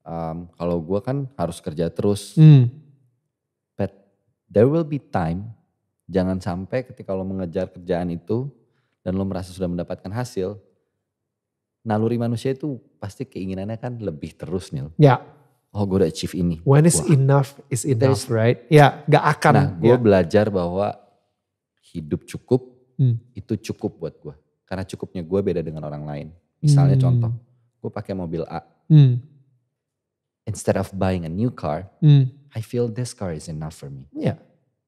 Um, kalau gue kan harus kerja terus, Hmm. but there will be time. Jangan sampai ketika lo mengejar kerjaan itu dan lo merasa sudah mendapatkan hasil, naluri manusia itu pasti keinginannya kan lebih terus nih. Ya, Oh gue udah achieve ini. when is Wah. enough is enough, There's- right? Ya, gak akan. Nah, gue ya. belajar bahwa hidup cukup Hmm. itu cukup buat gue. Karena cukupnya gue beda dengan orang lain. Misalnya Hmm. contoh, gue pakai mobil A. Hmm. Instead of buying a new car, Hmm. I feel this car is enough for me. Ya,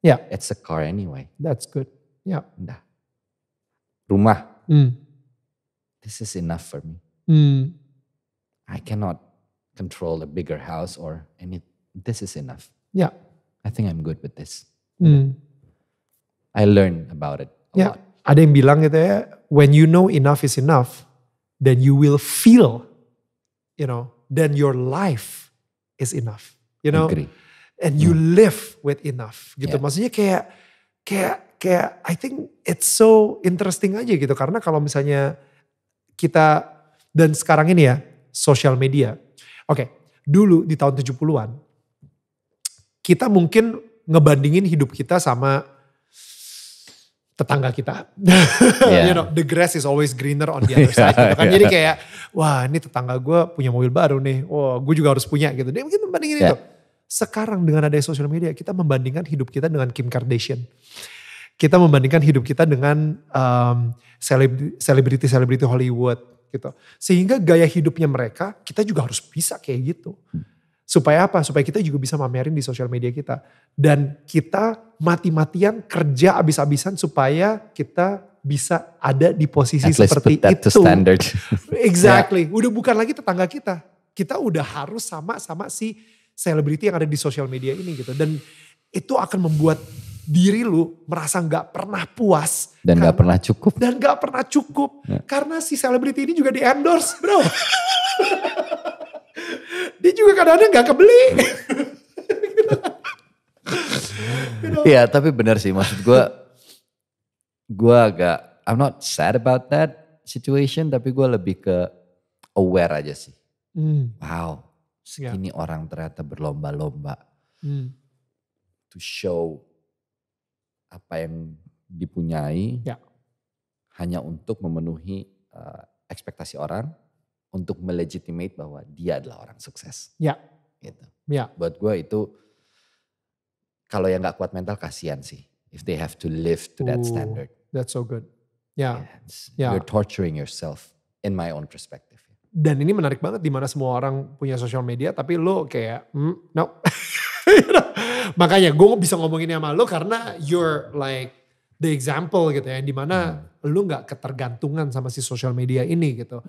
ya, It's a car anyway. that's good. Ya. Udah. Rumah, Hmm. this is enough for me. Hmm. I cannot control a bigger house or any. This is enough. Ya. I think I'm good with this. Hmm. I learn about it a Ya, lot. ada yang bilang gitu ya, when you know enough is enough, then you will feel, you know, then your life is enough. You know, Agree. and you live with enough gitu. Yeah. Maksudnya kayak kayak kayak I think it's so interesting aja gitu karena kalau misalnya kita dan sekarang ini ya social media. Oke, dulu di tahun 70-an kita mungkin ngebandingin hidup kita sama tetangga kita. Yeah. you know, the grass is always greener on the other side. gitu kan. Yeah. Jadi kayak, wah ini tetangga gue punya mobil baru nih. Wah gue juga harus punya gitu. Dia mungkin membandingin Yeah. itu. Sekarang dengan adanya sosial media, kita membandingkan hidup kita dengan Kim Kardashian. Kita membandingkan hidup kita dengan um, selebri- selebriti-selebriti Hollywood gitu. Sehingga gaya hidupnya mereka, kita juga harus bisa kayak gitu. Supaya apa? Supaya kita juga bisa mamerin di sosial media kita. Dan kita mati-matian kerja abis-abisan supaya kita bisa ada di posisi At seperti put that itu. to standard. Exactly. Udah bukan lagi tetangga kita. Kita udah harus sama sama si selebriti yang ada di sosial media ini gitu. Dan itu akan membuat diri lu merasa nggak pernah puas Dan gak Karena- pernah cukup. dan gak pernah cukup Ya. karena si selebriti ini juga di endorse bro. Dia juga kadang-kadang gak kebeli. Iya tapi benar sih maksud gue. Gue agak, I'm not sad about that situation. Tapi gue lebih ke aware aja sih. Hmm, Wow, ya. ini orang ternyata berlomba-lomba Hmm, to show apa yang dipunyai Ya. hanya untuk memenuhi uh, ekspektasi orang untuk melegitimate bahwa dia adalah orang sukses. Ya. Gitu. Ya. Buat gue itu kalau yang nggak kuat mental kasihan sih. If they have to live to that Ooh, standard. That's so good. Ya. It's- Ya. You're torturing yourself in my own perspective. Dan ini menarik banget di mana semua orang punya sosial media tapi lu kayak hmm, no. Makanya gue bisa ngomongin sama lu karena you're like the example gitu ya. Di mana lu gak ketergantungan sama si sosial media ini gitu.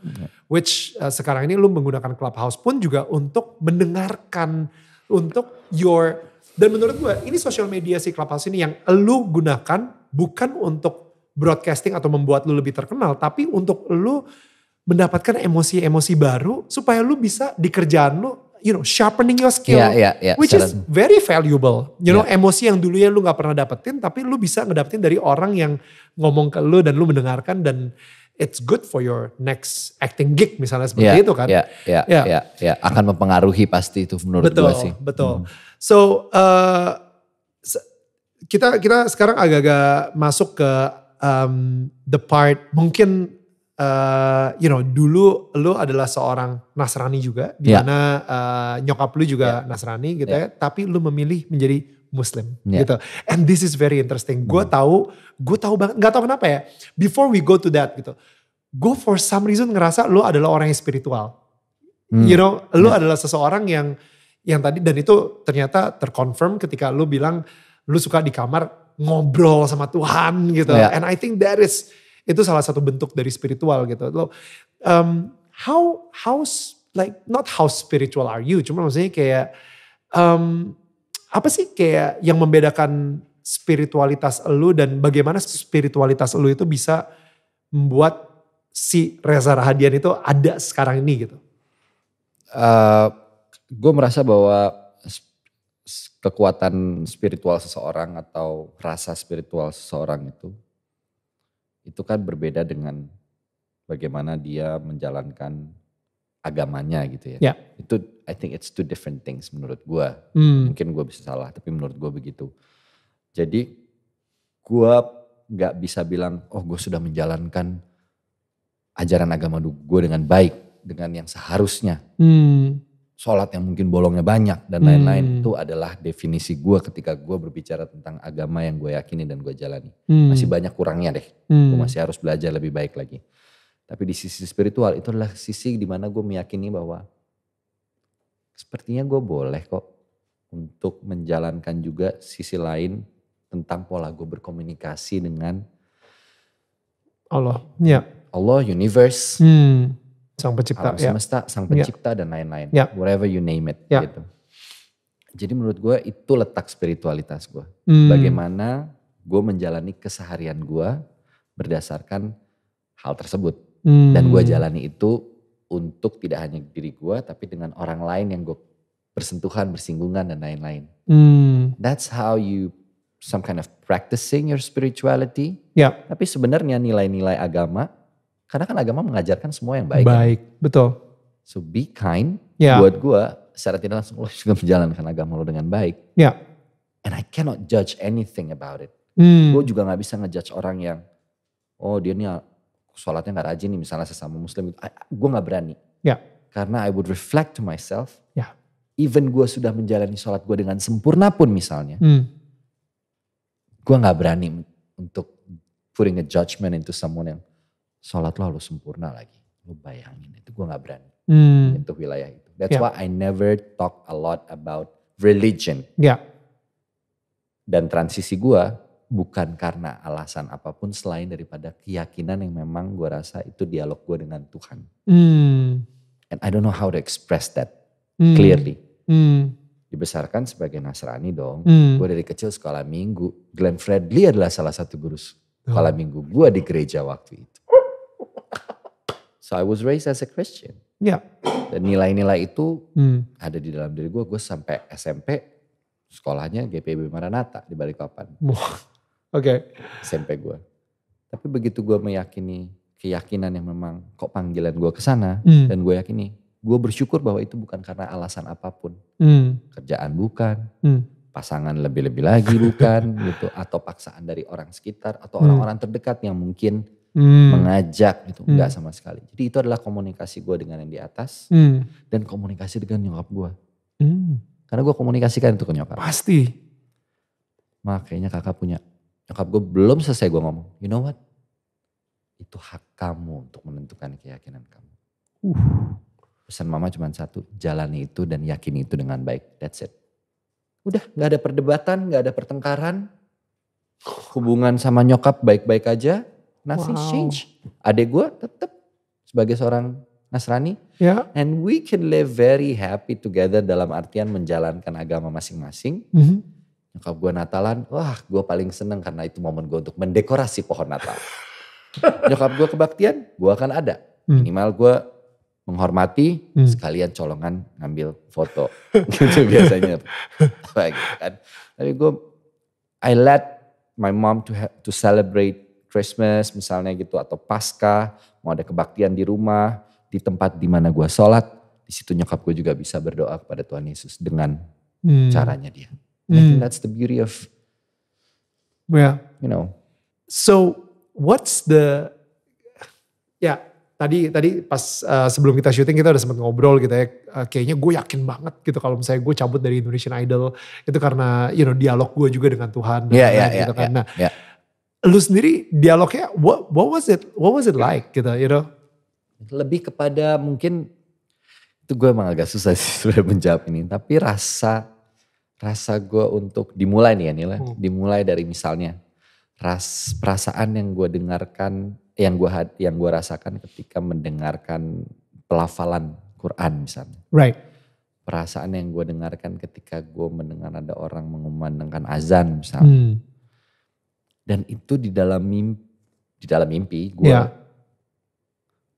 Which uh, sekarang ini lu menggunakan Clubhouse pun juga untuk mendengarkan untuk your dan menurut gue ini social media si Clubhouse ini yang lu gunakan bukan untuk broadcasting atau membuat lu lebih terkenal tapi untuk lu mendapatkan emosi-emosi baru supaya lu bisa di kerjaan lu you know sharpening your skill Iya, iya, iya. which is Secara- very valuable you know Iya. emosi yang dulunya lu nggak pernah dapetin tapi lu bisa ngedapetin dari orang yang ngomong ke lu dan lu mendengarkan dan it's good for your next acting gig misalnya seperti Iya, itu kan iya, Iya. iya, iya. Akan mempengaruhi pasti itu menurut betul gue sih. betul Hmm. so uh, kita kita sekarang agak-agak masuk ke um, the part mungkin uh, you know dulu lu adalah seorang Nasrani juga di Iya. mana uh, nyokap lu juga Nasrani gitu ya tapi lu memilih menjadi Muslim Iya. gitu and this is very interesting gue tahu gue tahu banget nggak tahu kenapa ya before we go to that gitu gue for some reason ngerasa lu adalah orang yang spiritual Hmm. You know, lu Ya. adalah seseorang yang yang tadi dan itu ternyata terkonfirm ketika lu bilang lu suka di kamar ngobrol sama Tuhan gitu. Ya. And I think that is itu salah satu bentuk dari spiritual gitu. Lo um, how how like not how spiritual are you? Cuma maksudnya kayak um, apa sih kayak yang membedakan spiritualitas lu dan bagaimana spiritualitas lu itu bisa membuat si Reza Rahadian itu ada sekarang ini gitu. gue Eh, merasa bahwa kekuatan spiritual seseorang atau rasa spiritual seseorang itu itu kan berbeda dengan bagaimana dia menjalankan agamanya gitu ya. Ya. Itu I think it's two different things menurut gue. Hmm. Mungkin gue bisa salah, tapi menurut gue begitu. Jadi gue nggak bisa bilang, oh gue sudah menjalankan ajaran agama gue dengan baik, dengan yang seharusnya Hmm. Sholat yang mungkin bolongnya banyak dan Hmm. lain-lain itu adalah definisi gue ketika gue berbicara tentang agama yang gue yakini dan gue jalani. Hmm. Masih banyak kurangnya deh, Hmm. gue masih harus belajar lebih baik lagi. Tapi di sisi spiritual itu adalah sisi di mana gue meyakini bahwa sepertinya gue boleh kok untuk menjalankan juga sisi lain tentang pola gue berkomunikasi dengan Allah. Ya. Allah, universe, Hmm. Sang pencipta. alam Ya. semesta, sang Ya. pencipta dan lain-lain. Ya. Whatever you name it Ya. gitu. Jadi menurut gue itu letak spiritualitas gue. Hmm. Bagaimana gue menjalani keseharian gue berdasarkan hal tersebut. Hmm. Dan gue jalani itu untuk tidak hanya diri gue tapi dengan orang lain yang gue bersentuhan, bersinggungan dan lain-lain. Hmm. That's how you some kind of practicing your spirituality. Ya. Tapi sebenarnya nilai-nilai agama, karena kan agama mengajarkan semua yang baik. kan? Baik. Betul. So be kind. Ya. Buat gue secara tidak langsung lo juga menjalankan agama lo dengan baik. Ya. And I cannot judge anything about it. Hmm. Gue juga gak bisa ngejudge orang yang, oh dia nih sholatnya gak rajin nih misalnya sesama muslim. Gue gak berani. Ya. Karena I would reflect to myself. Ya. Even gue sudah menjalani sholat gue dengan sempurna pun misalnya. Hmm. Gue gak berani untuk putting a judgment into someone yang sholat lo harus sempurna lagi. Lo bayangin itu gue gak berani Hmm. untuk wilayah itu. That's Ya. why I never talk a lot about religion. Ya. Dan transisi gua bukan karena alasan apa pun selain daripada keyakinan yang memang gua rasa itu dialog gua dengan Tuhan. Hmm. And I don't know how to express that Hmm. clearly. Hmm. Dibesarkan sebagai Nasrani dong. Hmm. Gue dari kecil sekolah minggu. Glenn Fredly adalah salah satu guru sekolah Oh. minggu gua di gereja waktu itu. So I was raised as a Christian. Ya. Dan nilai-nilai itu Hmm. ada di dalam diri gue. Gue sampai SMP sekolahnya GPB Maranatha di Balikpapan. Oke. SMP gue. Tapi begitu gue meyakini keyakinan yang memang kok panggilan gue ke sana Hmm. dan gue yakini gue bersyukur bahwa itu bukan karena alasan apa pun. Hmm. Kerjaan bukan, Hmm. pasangan lebih-lebih lagi bukan gitu atau paksaan dari orang sekitar atau Hmm. orang-orang terdekat yang mungkin Hmm. mengajak gitu. Hmm. Enggak sama sekali. Jadi itu adalah komunikasi gue dengan yang di atas Hmm. dan komunikasi dengan nyokap gue. Hmm. Karena gue komunikasikan itu ke nyokap. Pasti. Mak kayaknya kakak punya. Nyokap gue belum selesai gue ngomong. You know what? Itu hak kamu untuk menentukan keyakinan kamu. Uh. Pesan mama cuma satu. Jalani itu dan yakini itu dengan baik. That's it. Udah gak ada perdebatan, gak ada pertengkaran. Hubungan sama nyokap baik-baik aja. Nothing Wow. change. Adek gue tetap sebagai seorang Nasrani. Ya. And we can live very happy together dalam artian menjalankan agama masing-masing. Mhm. Nyokap gue Natalan, wah gue paling seneng karena itu momen gue untuk mendekorasi pohon Natal. Nyokap gue kebaktian, gue akan ada. Hmm. Minimal gue menghormati, Hmm. sekalian colongan ngambil foto. gitu biasanya. Gitu kan. Tapi gue, I let my mom to to celebrate Christmas misalnya gitu atau Pasca, mau ada kebaktian di rumah, di tempat di mana gue sholat, di situ nyokap gue juga bisa berdoa kepada Tuhan Yesus dengan Hmm. caranya dia. And I think Hmm. that's the beauty of, Ya. you know, So what's the ya tadi tadi pas uh, sebelum kita syuting kita udah sempat ngobrol gitu ya uh, kayaknya gue yakin banget gitu kalau misalnya gue cabut dari Indonesian Idol itu karena you know dialog gue juga dengan Tuhan gitu kan. Nah, ya. Lu sendiri dialognya what what was it what was it like gitu you know? lebih kepada mungkin itu gue emang agak susah sih sebenarnya menjawab ini tapi rasa rasa gue untuk dimulai nih ya Nila Hmm. dimulai dari misalnya ras perasaan yang gue dengarkan yang gue yang gue rasakan ketika mendengarkan pelafalan Quran misalnya Right. perasaan yang gue dengarkan ketika gue mendengar ada orang mengumandangkan azan misalnya Hmm. Dan itu di dalam mimpi di dalam mimpi gue Ya.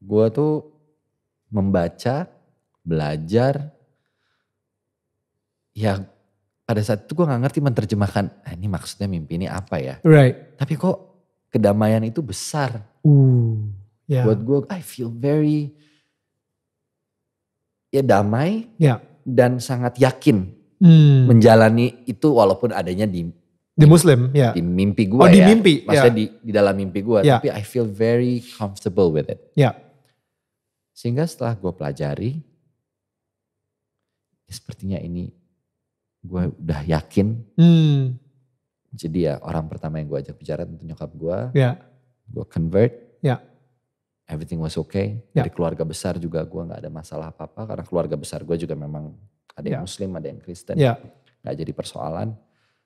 gue tuh membaca belajar ya pada saat itu gue nggak ngerti menerjemahkan ah, ini maksudnya mimpi ini apa ya Right. tapi kok kedamaian itu besar Uh. Ya. buat gue I feel very ya damai Ya. dan sangat yakin Hmm. menjalani itu walaupun adanya di Di Muslim, ya. di mimpi gue Oh, di ya. mimpi, Maksudnya ya. di, di dalam mimpi gue. Ya. Tapi I feel very comfortable with it. Ya. Sehingga setelah gue pelajari, ya sepertinya ini gue udah yakin. Hmm. Jadi ya orang pertama yang gue ajak bicara tentu nyokap gue. Ya. Gue convert. Ya. Everything was okay. Ya. Dari keluarga besar juga gue gak ada masalah apa-apa. Karena keluarga besar gue juga memang ada yang Ya. muslim, ada yang kristen. Ya. Gak jadi persoalan.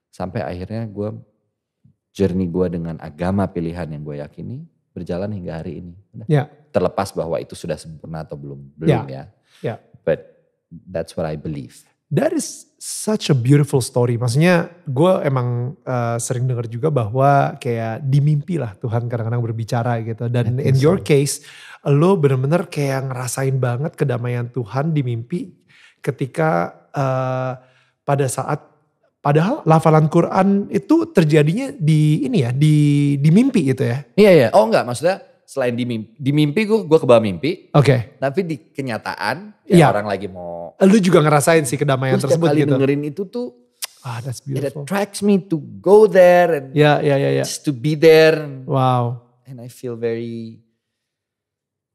Sampai akhirnya gue journey gue dengan agama pilihan yang gue yakini berjalan hingga hari ini. Udah. Ya. Terlepas bahwa itu sudah sempurna atau belum, belum ya. Ya. But that's what I believe. That is such a beautiful story. Maksudnya gue emang uh, sering dengar juga bahwa kayak di mimpi lah Tuhan kadang-kadang berbicara gitu. Dan in your so. case lo bener-bener kayak ngerasain banget kedamaian Tuhan di mimpi ketika uh, pada saat padahal lafalan Quran itu terjadinya di ini ya di di mimpi gitu ya. Iya iya. Oh enggak maksudnya selain di mimpi, di mimpi gue gue kebawa mimpi. Oke. Tapi di kenyataan Iya. ya orang lagi mau. Lu juga ngerasain sih kedamaian setiap tersebut kali gitu. dengerin itu tuh Ah, that's it beautiful. attracts me to go there and Ya, ya, ya, ya. just to be there. Wow. and I feel very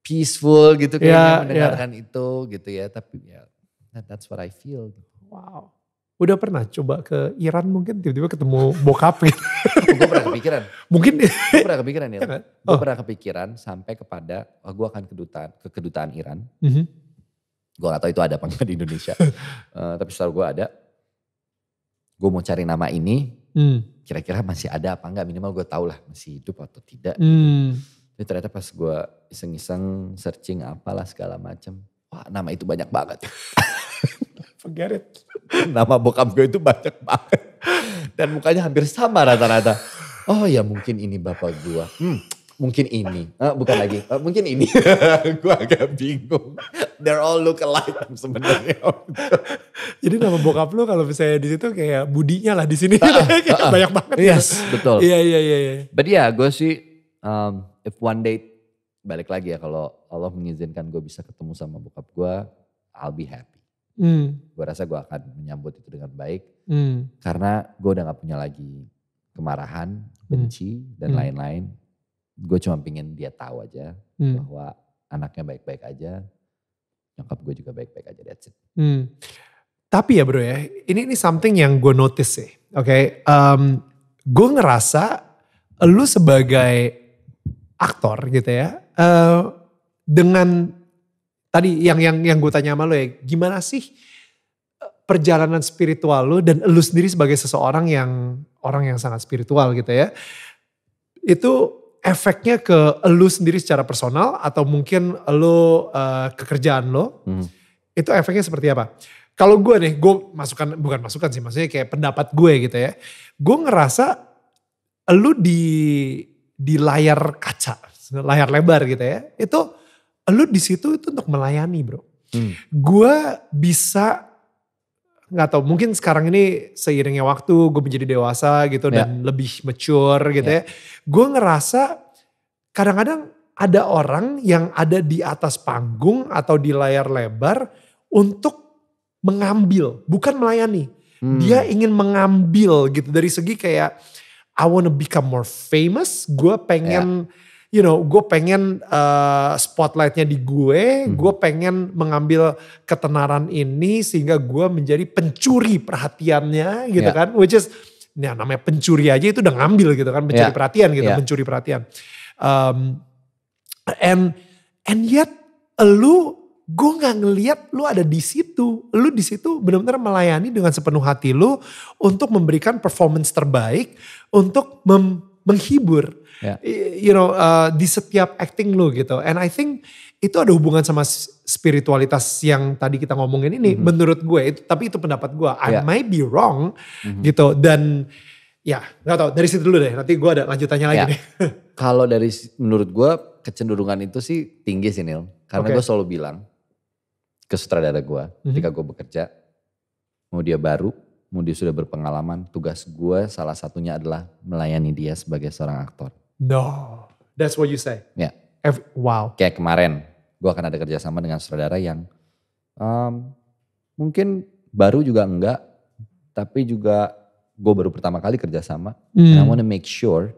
peaceful gitu Ya, kayaknya ya. mendengarkan itu gitu ya tapi ya that- that's what I feel Wow. Udah pernah coba ke Iran mungkin tiba-tiba ketemu bokap gitu. gue pernah kepikiran mungkin gue pernah kepikiran ya Iya kan? gue Oh. pernah kepikiran sampai kepada oh, gue akan kedutaan ke kedutaan Iran Mhm. gue gak tahu itu ada apa enggak di Indonesia Eh, tapi setelah gue ada gue mau cari nama ini Hmm. kira-kira masih ada apa enggak minimal gue tahu lah masih hidup atau tidak Hmm. tapi ternyata pas gue iseng-iseng searching apalah segala macam wah nama itu banyak banget Forget it. nama bokap gue itu banyak banget. Dan mukanya hampir sama rata-rata. Oh ya mungkin ini bapak gue. Hmm, mungkin ini. Eh, bukan lagi. Eh, mungkin ini. gue agak bingung. They're all look alike sebenarnya. Jadi nama bokap lu kalau misalnya di situ kayak budinya lah di sini kayak banyak banget. gitu. yes, betul. Iya iya iya. iya. But ya gue sih um, if one day balik lagi ya kalau Allah mengizinkan gue bisa ketemu sama bokap gue, I'll be happy. Hmm. Gue rasa gue akan menyambut itu dengan baik. Hmm. karena gue udah gak punya lagi kemarahan, benci dan Hmm. lain-lain. Gue cuma pingin dia tahu aja Hmm. bahwa anaknya baik-baik aja, nyokap gue juga baik-baik aja. That's it. Hmm. Tapi ya bro ya, ini ini something yang gue notice sih. Oke, Em, gue ngerasa lu sebagai aktor gitu ya, eh, dengan tadi yang yang yang gue tanya sama lu ya, gimana sih eh, perjalanan spiritual lu dan lu sendiri sebagai seseorang yang orang yang sangat spiritual gitu ya, itu efeknya ke lu sendiri secara personal atau mungkin lu uh, kekerjaan lo, hmm. itu efeknya seperti apa? Kalau gue nih, gue masukkan, bukan masukan sih, maksudnya kayak pendapat gue gitu ya. Gue ngerasa lu di di layar kaca, layar lebar gitu ya, itu lu di situ itu untuk melayani bro. Hmm. Gue bisa nggak tahu mungkin sekarang ini seiringnya waktu gue menjadi dewasa gitu yeah. dan lebih mature gitu yeah. ya gue ngerasa kadang-kadang ada orang yang ada di atas panggung atau di layar lebar untuk mengambil bukan melayani hmm. dia ingin mengambil gitu dari segi kayak I wanna become more famous gue pengen yeah you know, gue pengen uh, spotlightnya di gue, hmm. gue pengen mengambil ketenaran ini sehingga gue menjadi pencuri perhatiannya gitu yeah. kan, which is, ya namanya pencuri aja itu udah ngambil gitu kan, pencuri yeah. perhatian gitu, yeah. mencuri perhatian. Um, and and yet lu gue nggak ngeliat lu ada di situ. Lu di situ benar-benar melayani dengan sepenuh hati lu untuk memberikan performance terbaik, untuk menghibur yeah. you know uh, di setiap acting lu gitu and I think itu ada hubungan sama spiritualitas yang tadi kita ngomongin ini mm -hmm. menurut gue itu tapi itu pendapat gue I yeah. might be wrong mm -hmm. gitu dan ya nggak tahu dari situ dulu deh nanti gue ada lanjutannya lagi yeah. deh kalau dari menurut gue kecenderungan itu sih tinggi sih Nil karena okay. gue selalu bilang ke sutradara gue mm -hmm. ketika gue bekerja mau dia baru mau dia sudah berpengalaman tugas gue salah satunya adalah melayani dia sebagai seorang aktor No, that's what you say. Ya. Every, wow. Kayak kemarin, gue akan ada kerjasama dengan saudara yang um, mungkin baru juga enggak, tapi juga gue baru pertama kali kerjasama. Mm. And I want to make sure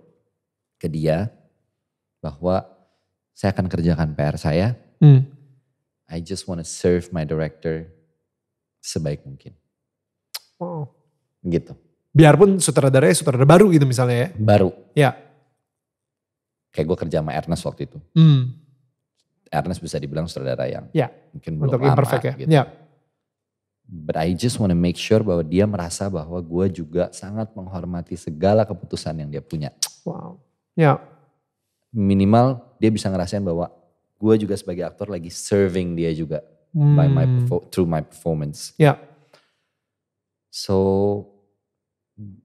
ke dia bahwa saya akan kerjakan PR saya. Mm. I just want to serve my director sebaik mungkin. Wow. Gitu. Biarpun sutradaranya sutradara baru gitu misalnya ya. Baru. Ya. Kayak gue kerja sama Ernest waktu itu. Hmm. Ernest bisa dibilang saudara yang ya. mungkin belum Untuk lama ya. gitu. Ya. But I just want to make sure bahwa dia merasa bahwa gue juga sangat menghormati segala keputusan yang dia punya. Wow. Ya. Minimal dia bisa ngerasain bahwa gue juga sebagai aktor lagi serving dia juga hmm. by my hmm. through my performance. Ya. So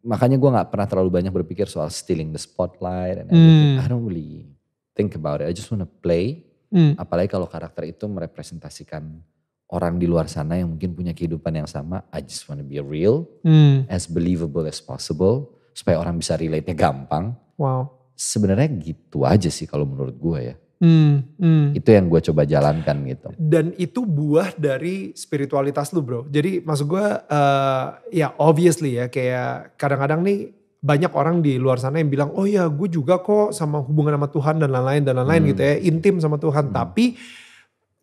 makanya gue nggak pernah terlalu banyak berpikir soal stealing the spotlight and everything. Mm. I don't really think about it. I just wanna play. Mm. Apalagi kalau karakter itu merepresentasikan orang di luar sana yang mungkin punya kehidupan yang sama. I just wanna be real, mm. as believable as possible, supaya orang bisa relate-nya gampang. Wow. Sebenarnya gitu aja sih kalau menurut gue ya. Hmm, hmm. Itu yang gue coba jalankan gitu. Dan itu buah dari spiritualitas lu bro. Jadi maksud gue uh, ya obviously ya kayak kadang-kadang nih banyak orang di luar sana yang bilang oh ya gue juga kok sama hubungan sama Tuhan dan lain-lain dan lain-lain hmm. gitu ya. Intim sama Tuhan. Hmm. Tapi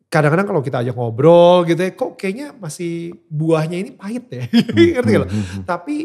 kadang-kadang kalau kita ajak ngobrol gitu ya kok kayaknya masih buahnya ini pahit ya. Hmm. Ngerti hmm. hmm. Tapi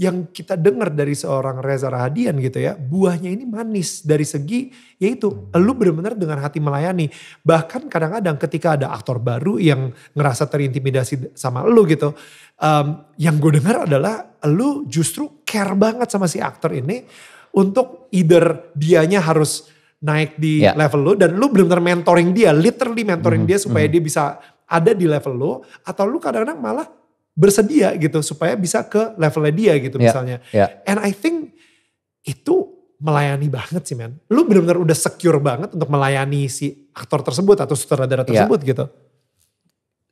yang kita dengar dari seorang Reza Rahadian gitu ya, buahnya ini manis dari segi yaitu lu benar-benar dengan hati melayani. Bahkan kadang-kadang ketika ada aktor baru yang ngerasa terintimidasi sama lu gitu, um, yang gue dengar adalah lu justru care banget sama si aktor ini untuk either dianya harus naik di yeah. level lu dan lu benar-benar mentoring dia, literally mentoring mm -hmm. dia supaya mm -hmm. dia bisa ada di level lu atau lu kadang-kadang malah bersedia gitu supaya bisa ke levelnya dia gitu yeah, misalnya. Yeah. And I think itu melayani banget sih men. Lu benar-benar udah secure banget untuk melayani si aktor tersebut atau sutradara ya. tersebut yeah. gitu.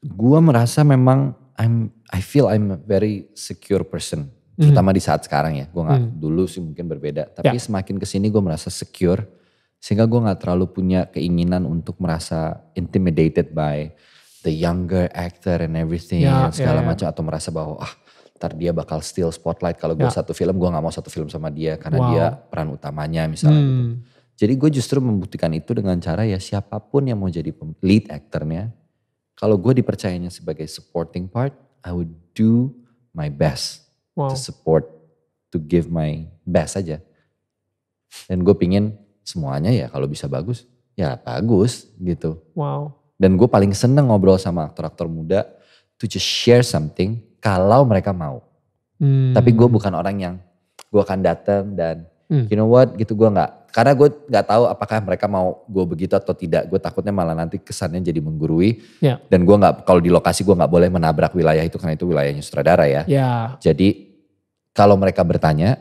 Gua merasa memang I'm I feel I'm a very secure person. Mm. Terutama di saat sekarang ya. Gue gak mm. dulu sih mungkin berbeda. Tapi yeah. semakin ke sini gue merasa secure. Sehingga gue gak terlalu punya keinginan untuk merasa intimidated by the younger actor and everything yeah, segala yeah, yeah. macam atau merasa bahwa ah ntar dia bakal steal spotlight kalau gue yeah. satu film gue nggak mau satu film sama dia karena wow. dia peran utamanya misalnya gitu. hmm. gitu. Jadi gue justru membuktikan itu dengan cara ya siapa pun yang mau jadi lead actornya, kalau gue dipercayanya sebagai supporting part, I would do my best wow. to support, to give my best aja. Dan gue pingin semuanya ya kalau bisa bagus, ya bagus gitu. Wow. Dan gue paling seneng ngobrol sama aktor-aktor muda to just share something kalau mereka mau. Hmm. Tapi gue bukan orang yang gue akan datang dan hmm. you know what gitu gue nggak karena gue nggak tahu apakah mereka mau gue begitu atau tidak. Gue takutnya malah nanti kesannya jadi menggurui. Ya. Dan gue nggak kalau di lokasi gue nggak boleh menabrak wilayah itu karena itu wilayahnya sutradara ya. Ya. Jadi kalau mereka bertanya,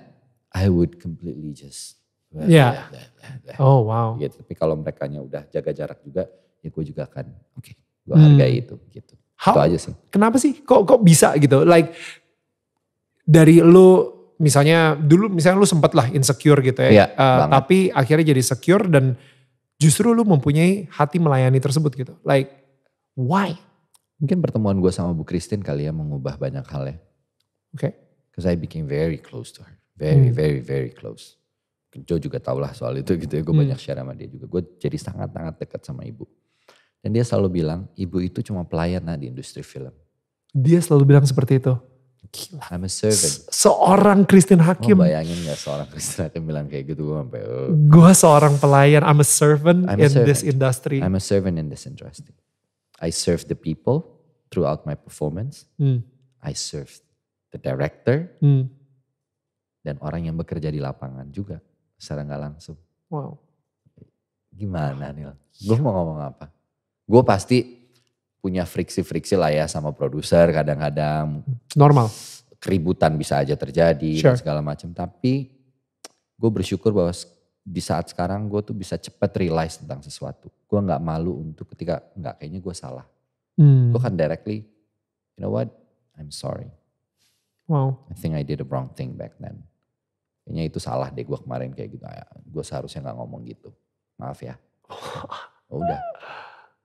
I would completely just. Ya. Oh wow. Gitu. Tapi kalau mereka udah jaga jarak juga, ya gue juga akan oke, okay, gue Hmm. hargai itu gitu. How- Itu aja sih. Kenapa sih? Kok kok bisa gitu? Like dari lu misalnya dulu misalnya lu sempet lah insecure gitu ya. Eh, banget. tapi akhirnya jadi secure dan justru lu mempunyai hati melayani tersebut gitu. Like why? Mungkin pertemuan gue sama Bu Christine kali ya mengubah banyak hal ya. Oke. Because I became very close to her. Very, Hmm. very, very close. Joe juga tau lah soal itu gitu ya. Gue Hmm. banyak share sama dia juga. Gue jadi sangat-sangat dekat sama ibu. Dan dia selalu bilang, ibu itu cuma pelayan nah di industri film. Dia selalu bilang seperti itu. I'm a servant. Se- Seorang Christine Mau Hakim. bayangin gak seorang Kristen Hakim bilang kayak gitu. Gue sampai, oh. Gue seorang pelayan. I'm a servant I'm a in this servant. industry. I'm a servant in this industry. I serve the people throughout my performance. Hmm, I serve the director hmm. dan orang yang bekerja di lapangan juga secara nggak langsung. Wow. Gimana nih? Gue mau ngomong apa? Gue pasti punya friksi-friksi lah ya sama produser kadang-kadang Normal. keributan bisa aja terjadi Sure. dan segala macam. Tapi gue bersyukur bahwa di saat sekarang gue tuh bisa cepat realize tentang sesuatu. Gue nggak malu untuk ketika nggak kayaknya gue salah. Hmm. Gue kan directly, you know what? I'm sorry. Wow. I think I did the wrong thing back then. Kayaknya itu salah deh gue kemarin kayak gitu. Gue seharusnya nggak ngomong gitu. Maaf ya. Udah.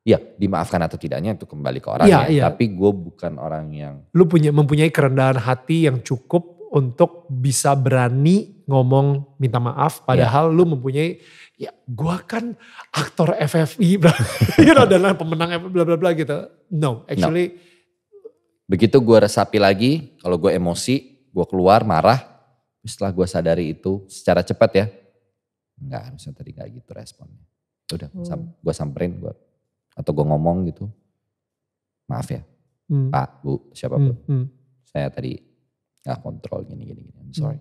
Ya dimaafkan atau tidaknya itu kembali ke orangnya. Iya, iya. Tapi gue bukan orang yang Lu punya mempunyai kerendahan hati yang cukup untuk bisa berani ngomong minta maaf. Padahal lu mempunyai ya gua kan aktor FFI you know, dan pemenang FFI bla bla bla gitu. No, actually begitu gue resapi lagi. Kalau gue emosi, gue keluar marah. Setelah gue sadari itu secara cepat ya. Enggak harusnya tadi nggak gitu responnya. Udah Hmm. gue samperin gue atau gue ngomong gitu. Maaf ya hmm, Pak, Bu, siapa pun. hmm, hmm. saya tadi nggak kontrol gini gini gini. I'm sorry.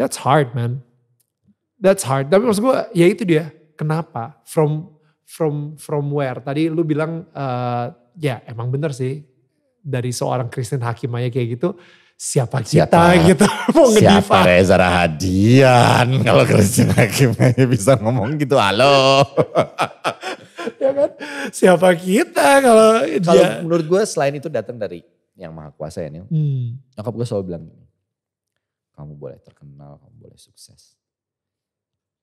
That's hard, man. That's hard. Tapi maksud gue, ya itu dia. Kenapa? From from from where? Tadi lu bilang, eh, ya emang bener sih. Dari seorang Kristen Hakim aja kayak gitu. Siapa kita Siapa? gitu. Mau Siapa. Reza Rahadian kalau Christine Hakim bisa ngomong gitu halo. ya kan? Siapa kita kalau kalau dia. menurut gue selain itu datang dari yang maha kuasa ya Nil. Hmm, Nyokap gue selalu bilang gini. Kamu boleh terkenal, kamu boleh sukses.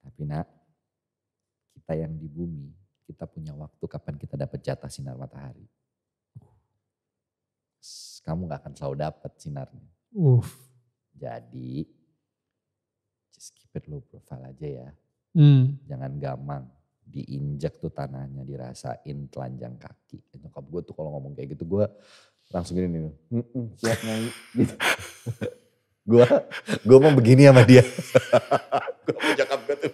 Tapi nak, kita yang di bumi, kita punya waktu kapan kita dapat jatah sinar matahari. Kamu gak akan selalu dapat sinarnya. uff. Jadi, just keep it low profile aja ya. Hmm. Jangan gamang. Diinjak tuh tanahnya, dirasain telanjang kaki. Nyokap gue tuh kalau ngomong kayak gitu, gue langsung gini nih. "Mm-mm, siap nyanyi. Gitu. gue gue mau begini sama dia. gue mau nyokap gue tuh.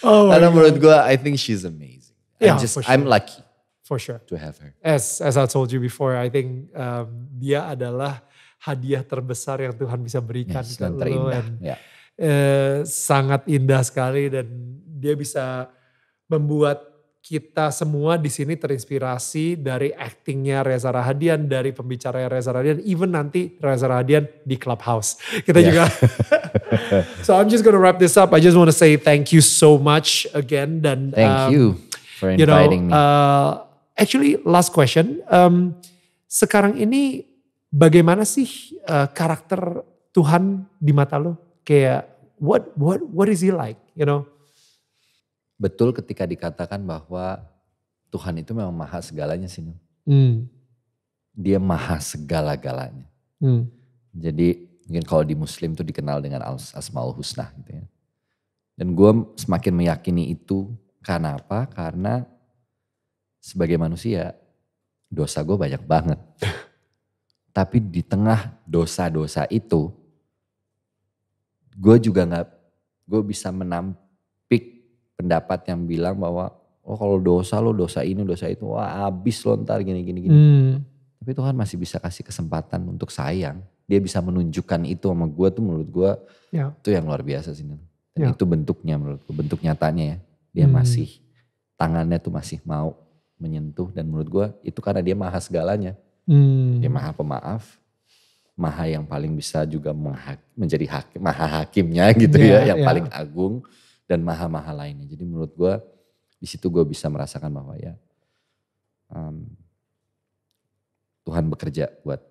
Oh Karena menurut gue, I think she's amazing. Yeah, I'm just, sure. I'm lucky For sure. to have her. As as I told you before, I think um, dia adalah hadiah terbesar yang Tuhan bisa berikan Yes, ke dan lo. terindah. and, Ya. eh, sangat indah sekali dan dia bisa membuat kita semua di sini terinspirasi dari actingnya Reza Rahadian, dari pembicaranya Reza Rahadian, even nanti Reza Rahadian di Clubhouse. Kita Yeah. juga. so I'm just gonna wrap this up. I just want to say thank you so much again dan Thank um, you for you know, inviting me. uh, actually last question. Um, sekarang ini bagaimana sih uh, karakter Tuhan di mata lo? Kayak what what what is he like? You know? Betul ketika dikatakan bahwa Tuhan itu memang maha segalanya sih. Hmm. Dia maha segala-galanya. Hmm. Jadi mungkin kalau di Muslim tuh dikenal dengan As- Asmaul Husna gitu ya. Dan gue semakin meyakini itu karena apa? Karena sebagai manusia dosa gue banyak banget. Tapi di tengah dosa-dosa itu, gue juga nggak, gue bisa menampik pendapat yang bilang bahwa oh kalau dosa lo dosa ini dosa itu wah abis lo ntar gini gini gini. Hmm. Tapi Tuhan masih bisa kasih kesempatan untuk sayang dia bisa menunjukkan itu sama gue tuh menurut gue Ya. itu yang luar biasa sih. Dan Ya. itu bentuknya menurut gue, bentuk nyatanya ya. Dia Hmm. masih, tangannya tuh masih mau menyentuh dan menurut gue itu karena dia maha segalanya. Hmm. Dia maha pemaaf, maha yang paling bisa juga menjadi hakim, maha hakimnya gitu Ya, ya, yang ya. paling agung dan maha-maha lainnya. Jadi menurut gue di situ gue bisa merasakan bahwa ya um, Tuhan bekerja buat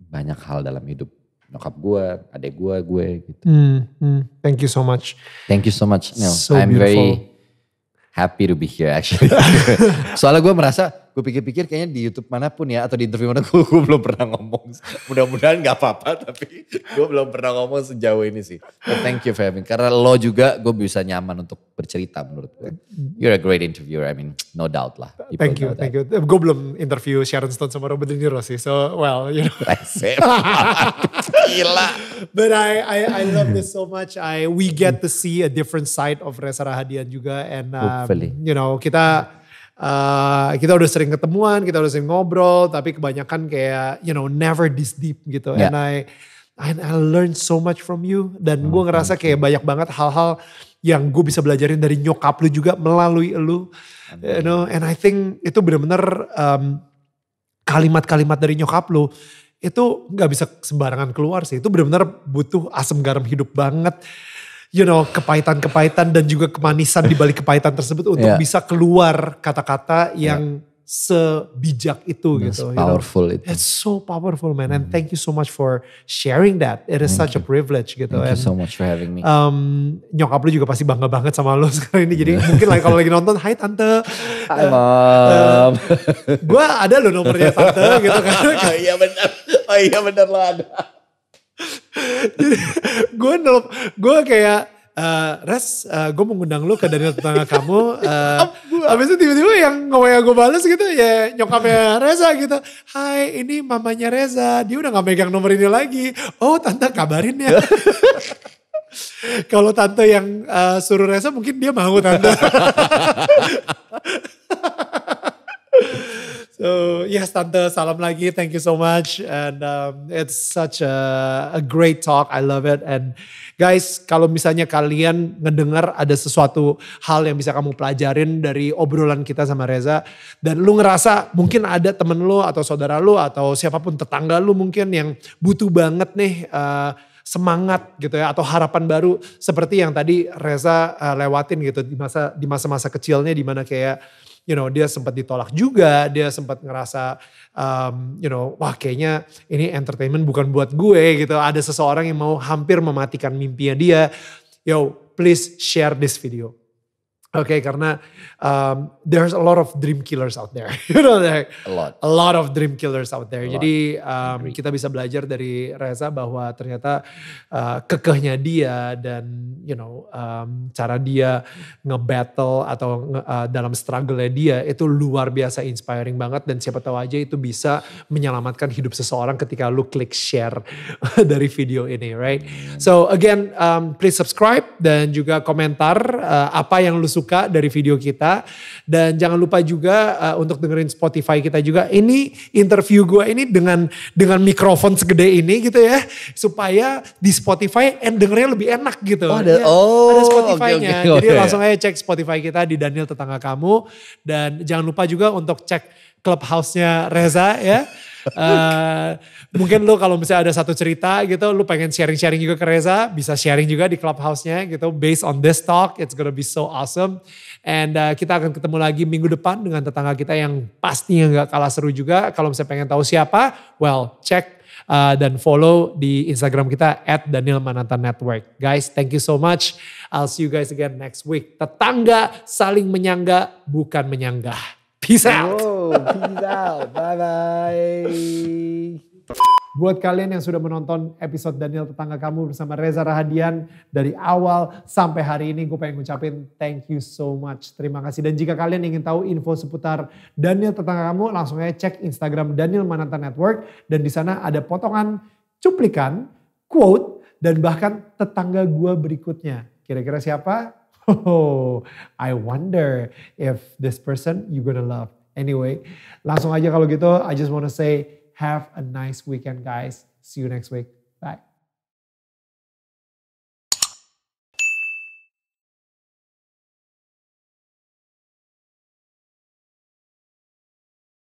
banyak hal dalam hidup nyokap gue, adek gue, gue gitu. Hmm, hmm. Thank you so much. Thank you so much Neil. So I'm beautiful. very happy to be here actually. Soalnya gue merasa, gue pikir-pikir kayaknya di YouTube mana pun ya atau di interview mana gue, gue belum pernah ngomong. Mudah-mudahan gak apa-apa tapi gue belum pernah ngomong sejauh ini sih. But thank you for having. Karena lo juga gue bisa nyaman untuk bercerita menurut gue. You're a great interviewer. I mean no doubt lah. People Thank you, thank you. Gue belum interview Sharon Stone sama Robert De Niro sih. So, well, you know. Gila. But I, I I love this so much. I we get to see a different side of Reza Rahadian juga and um, Hopefully. you know kita uh, kita udah sering ketemuan, kita udah sering ngobrol, tapi kebanyakan kayak you know never this deep gitu. Yeah. And I and I learned so much from you dan gue ngerasa kayak banyak banget hal-hal yang gue bisa belajarin dari nyokap lu juga melalui lu. You know, and I think itu benar-benar um, kalimat-kalimat dari nyokap lu itu nggak bisa sembarangan keluar sih. Itu benar-benar butuh asam garam hidup banget. You know, kepahitan-kepahitan dan juga kemanisan di balik kepahitan tersebut untuk Yeah. bisa keluar kata-kata yang sebijak itu That's gitu. you know. powerful itu. It's so powerful man and thank you so much for sharing that. It is such a privilege gitu. Thank you And, so much for having me. um, nyokap lu juga pasti bangga banget sama lu sekarang ini. Jadi mungkin lagi kalau lagi nonton, hai tante. Hi mom. Gue ada lo nomornya tante gitu kan. oh iya benar. Oh iya benar lo ada. Gue nelp, gue kayak eh, Res, gue mau ngundang lu ke Daniel tetangga kamu. Uh, abis itu tiba-tiba yang nge gue bales gitu ya nyokapnya Reza gitu. Hai ini mamanya Reza, dia udah gak megang nomor ini lagi. Oh tante kabarin ya. Kalau tante yang eh, suruh Reza mungkin dia mau tante. So yes tante salam lagi. Thank you so much. And um, it's such a, a great talk. I love it. And guys kalau misalnya kalian ngedengar ada sesuatu hal yang bisa kamu pelajarin dari obrolan kita sama Reza dan lu ngerasa mungkin ada temen lu atau saudara lu atau siapa pun tetangga lu mungkin yang butuh banget nih uh, semangat gitu ya atau harapan baru seperti yang tadi Reza uh, lewatin gitu di masa di masa-masa kecilnya di mana kayak you know dia sempat ditolak juga, dia sempat ngerasa um, you know wah kayaknya ini entertainment bukan buat gue gitu. Ada seseorang yang mau hampir mematikan mimpinya dia. Yo, please share this video. Oke, karena um, there's a lot of dream killers out there. you know, like, A lot. a lot of dream killers out there. A. Jadi um, kita bisa belajar dari Reza bahwa ternyata uh, kekehnya dia dan you know um, cara dia nge-battle atau nge- uh, dalam struggle-nya dia itu luar biasa inspiring banget dan siapa tahu aja itu bisa menyelamatkan hidup seseorang ketika lu klik share dari video ini, right? So again, um, please subscribe dan juga komentar uh, apa yang lu suka dari video kita dan jangan lupa juga uh, untuk dengerin Spotify kita juga. Ini interview gue ini dengan dengan mikrofon segede ini gitu ya supaya di Spotify and dengernya lebih enak gitu. Oh, ada- Ya, oh, ada Spotify-nya. oke, oke. Jadi Oke. langsung aja cek Spotify kita di Daniel Tetangga Kamu dan jangan lupa juga untuk cek clubhouse-nya Reza ya. Eh, mungkin lu kalau misalnya ada satu cerita gitu, lu pengen sharing-sharing juga ke Reza, bisa sharing juga di clubhouse-nya gitu. Based on this talk, it's gonna be so awesome. And uh, kita akan ketemu lagi minggu depan dengan tetangga kita yang pastinya nggak kalah seru juga. Kalau misalnya pengen tahu siapa, well cek uh, dan follow di Instagram kita at Daniel Mananta Network. Guys, thank you so much. I'll see you guys again next week. Tetangga saling menyangga, bukan menyanggah. Peace out. Peace out. Bye bye. Buat kalian yang sudah menonton episode Daniel Tetangga Kamu bersama Reza Rahadian dari awal sampai hari ini gue pengen ngucapin thank you so much. Terima kasih. Dan jika kalian ingin tahu info seputar Daniel Tetangga Kamu langsung aja cek Instagram Daniel Mananta Network dan di sana ada potongan cuplikan, quote dan bahkan tetangga gue berikutnya. Kira-kira siapa? Oh, I wonder if this person you gonna love. Anyway, langsung aja kalau gitu I just wanna say have a nice weekend guys. See you next week.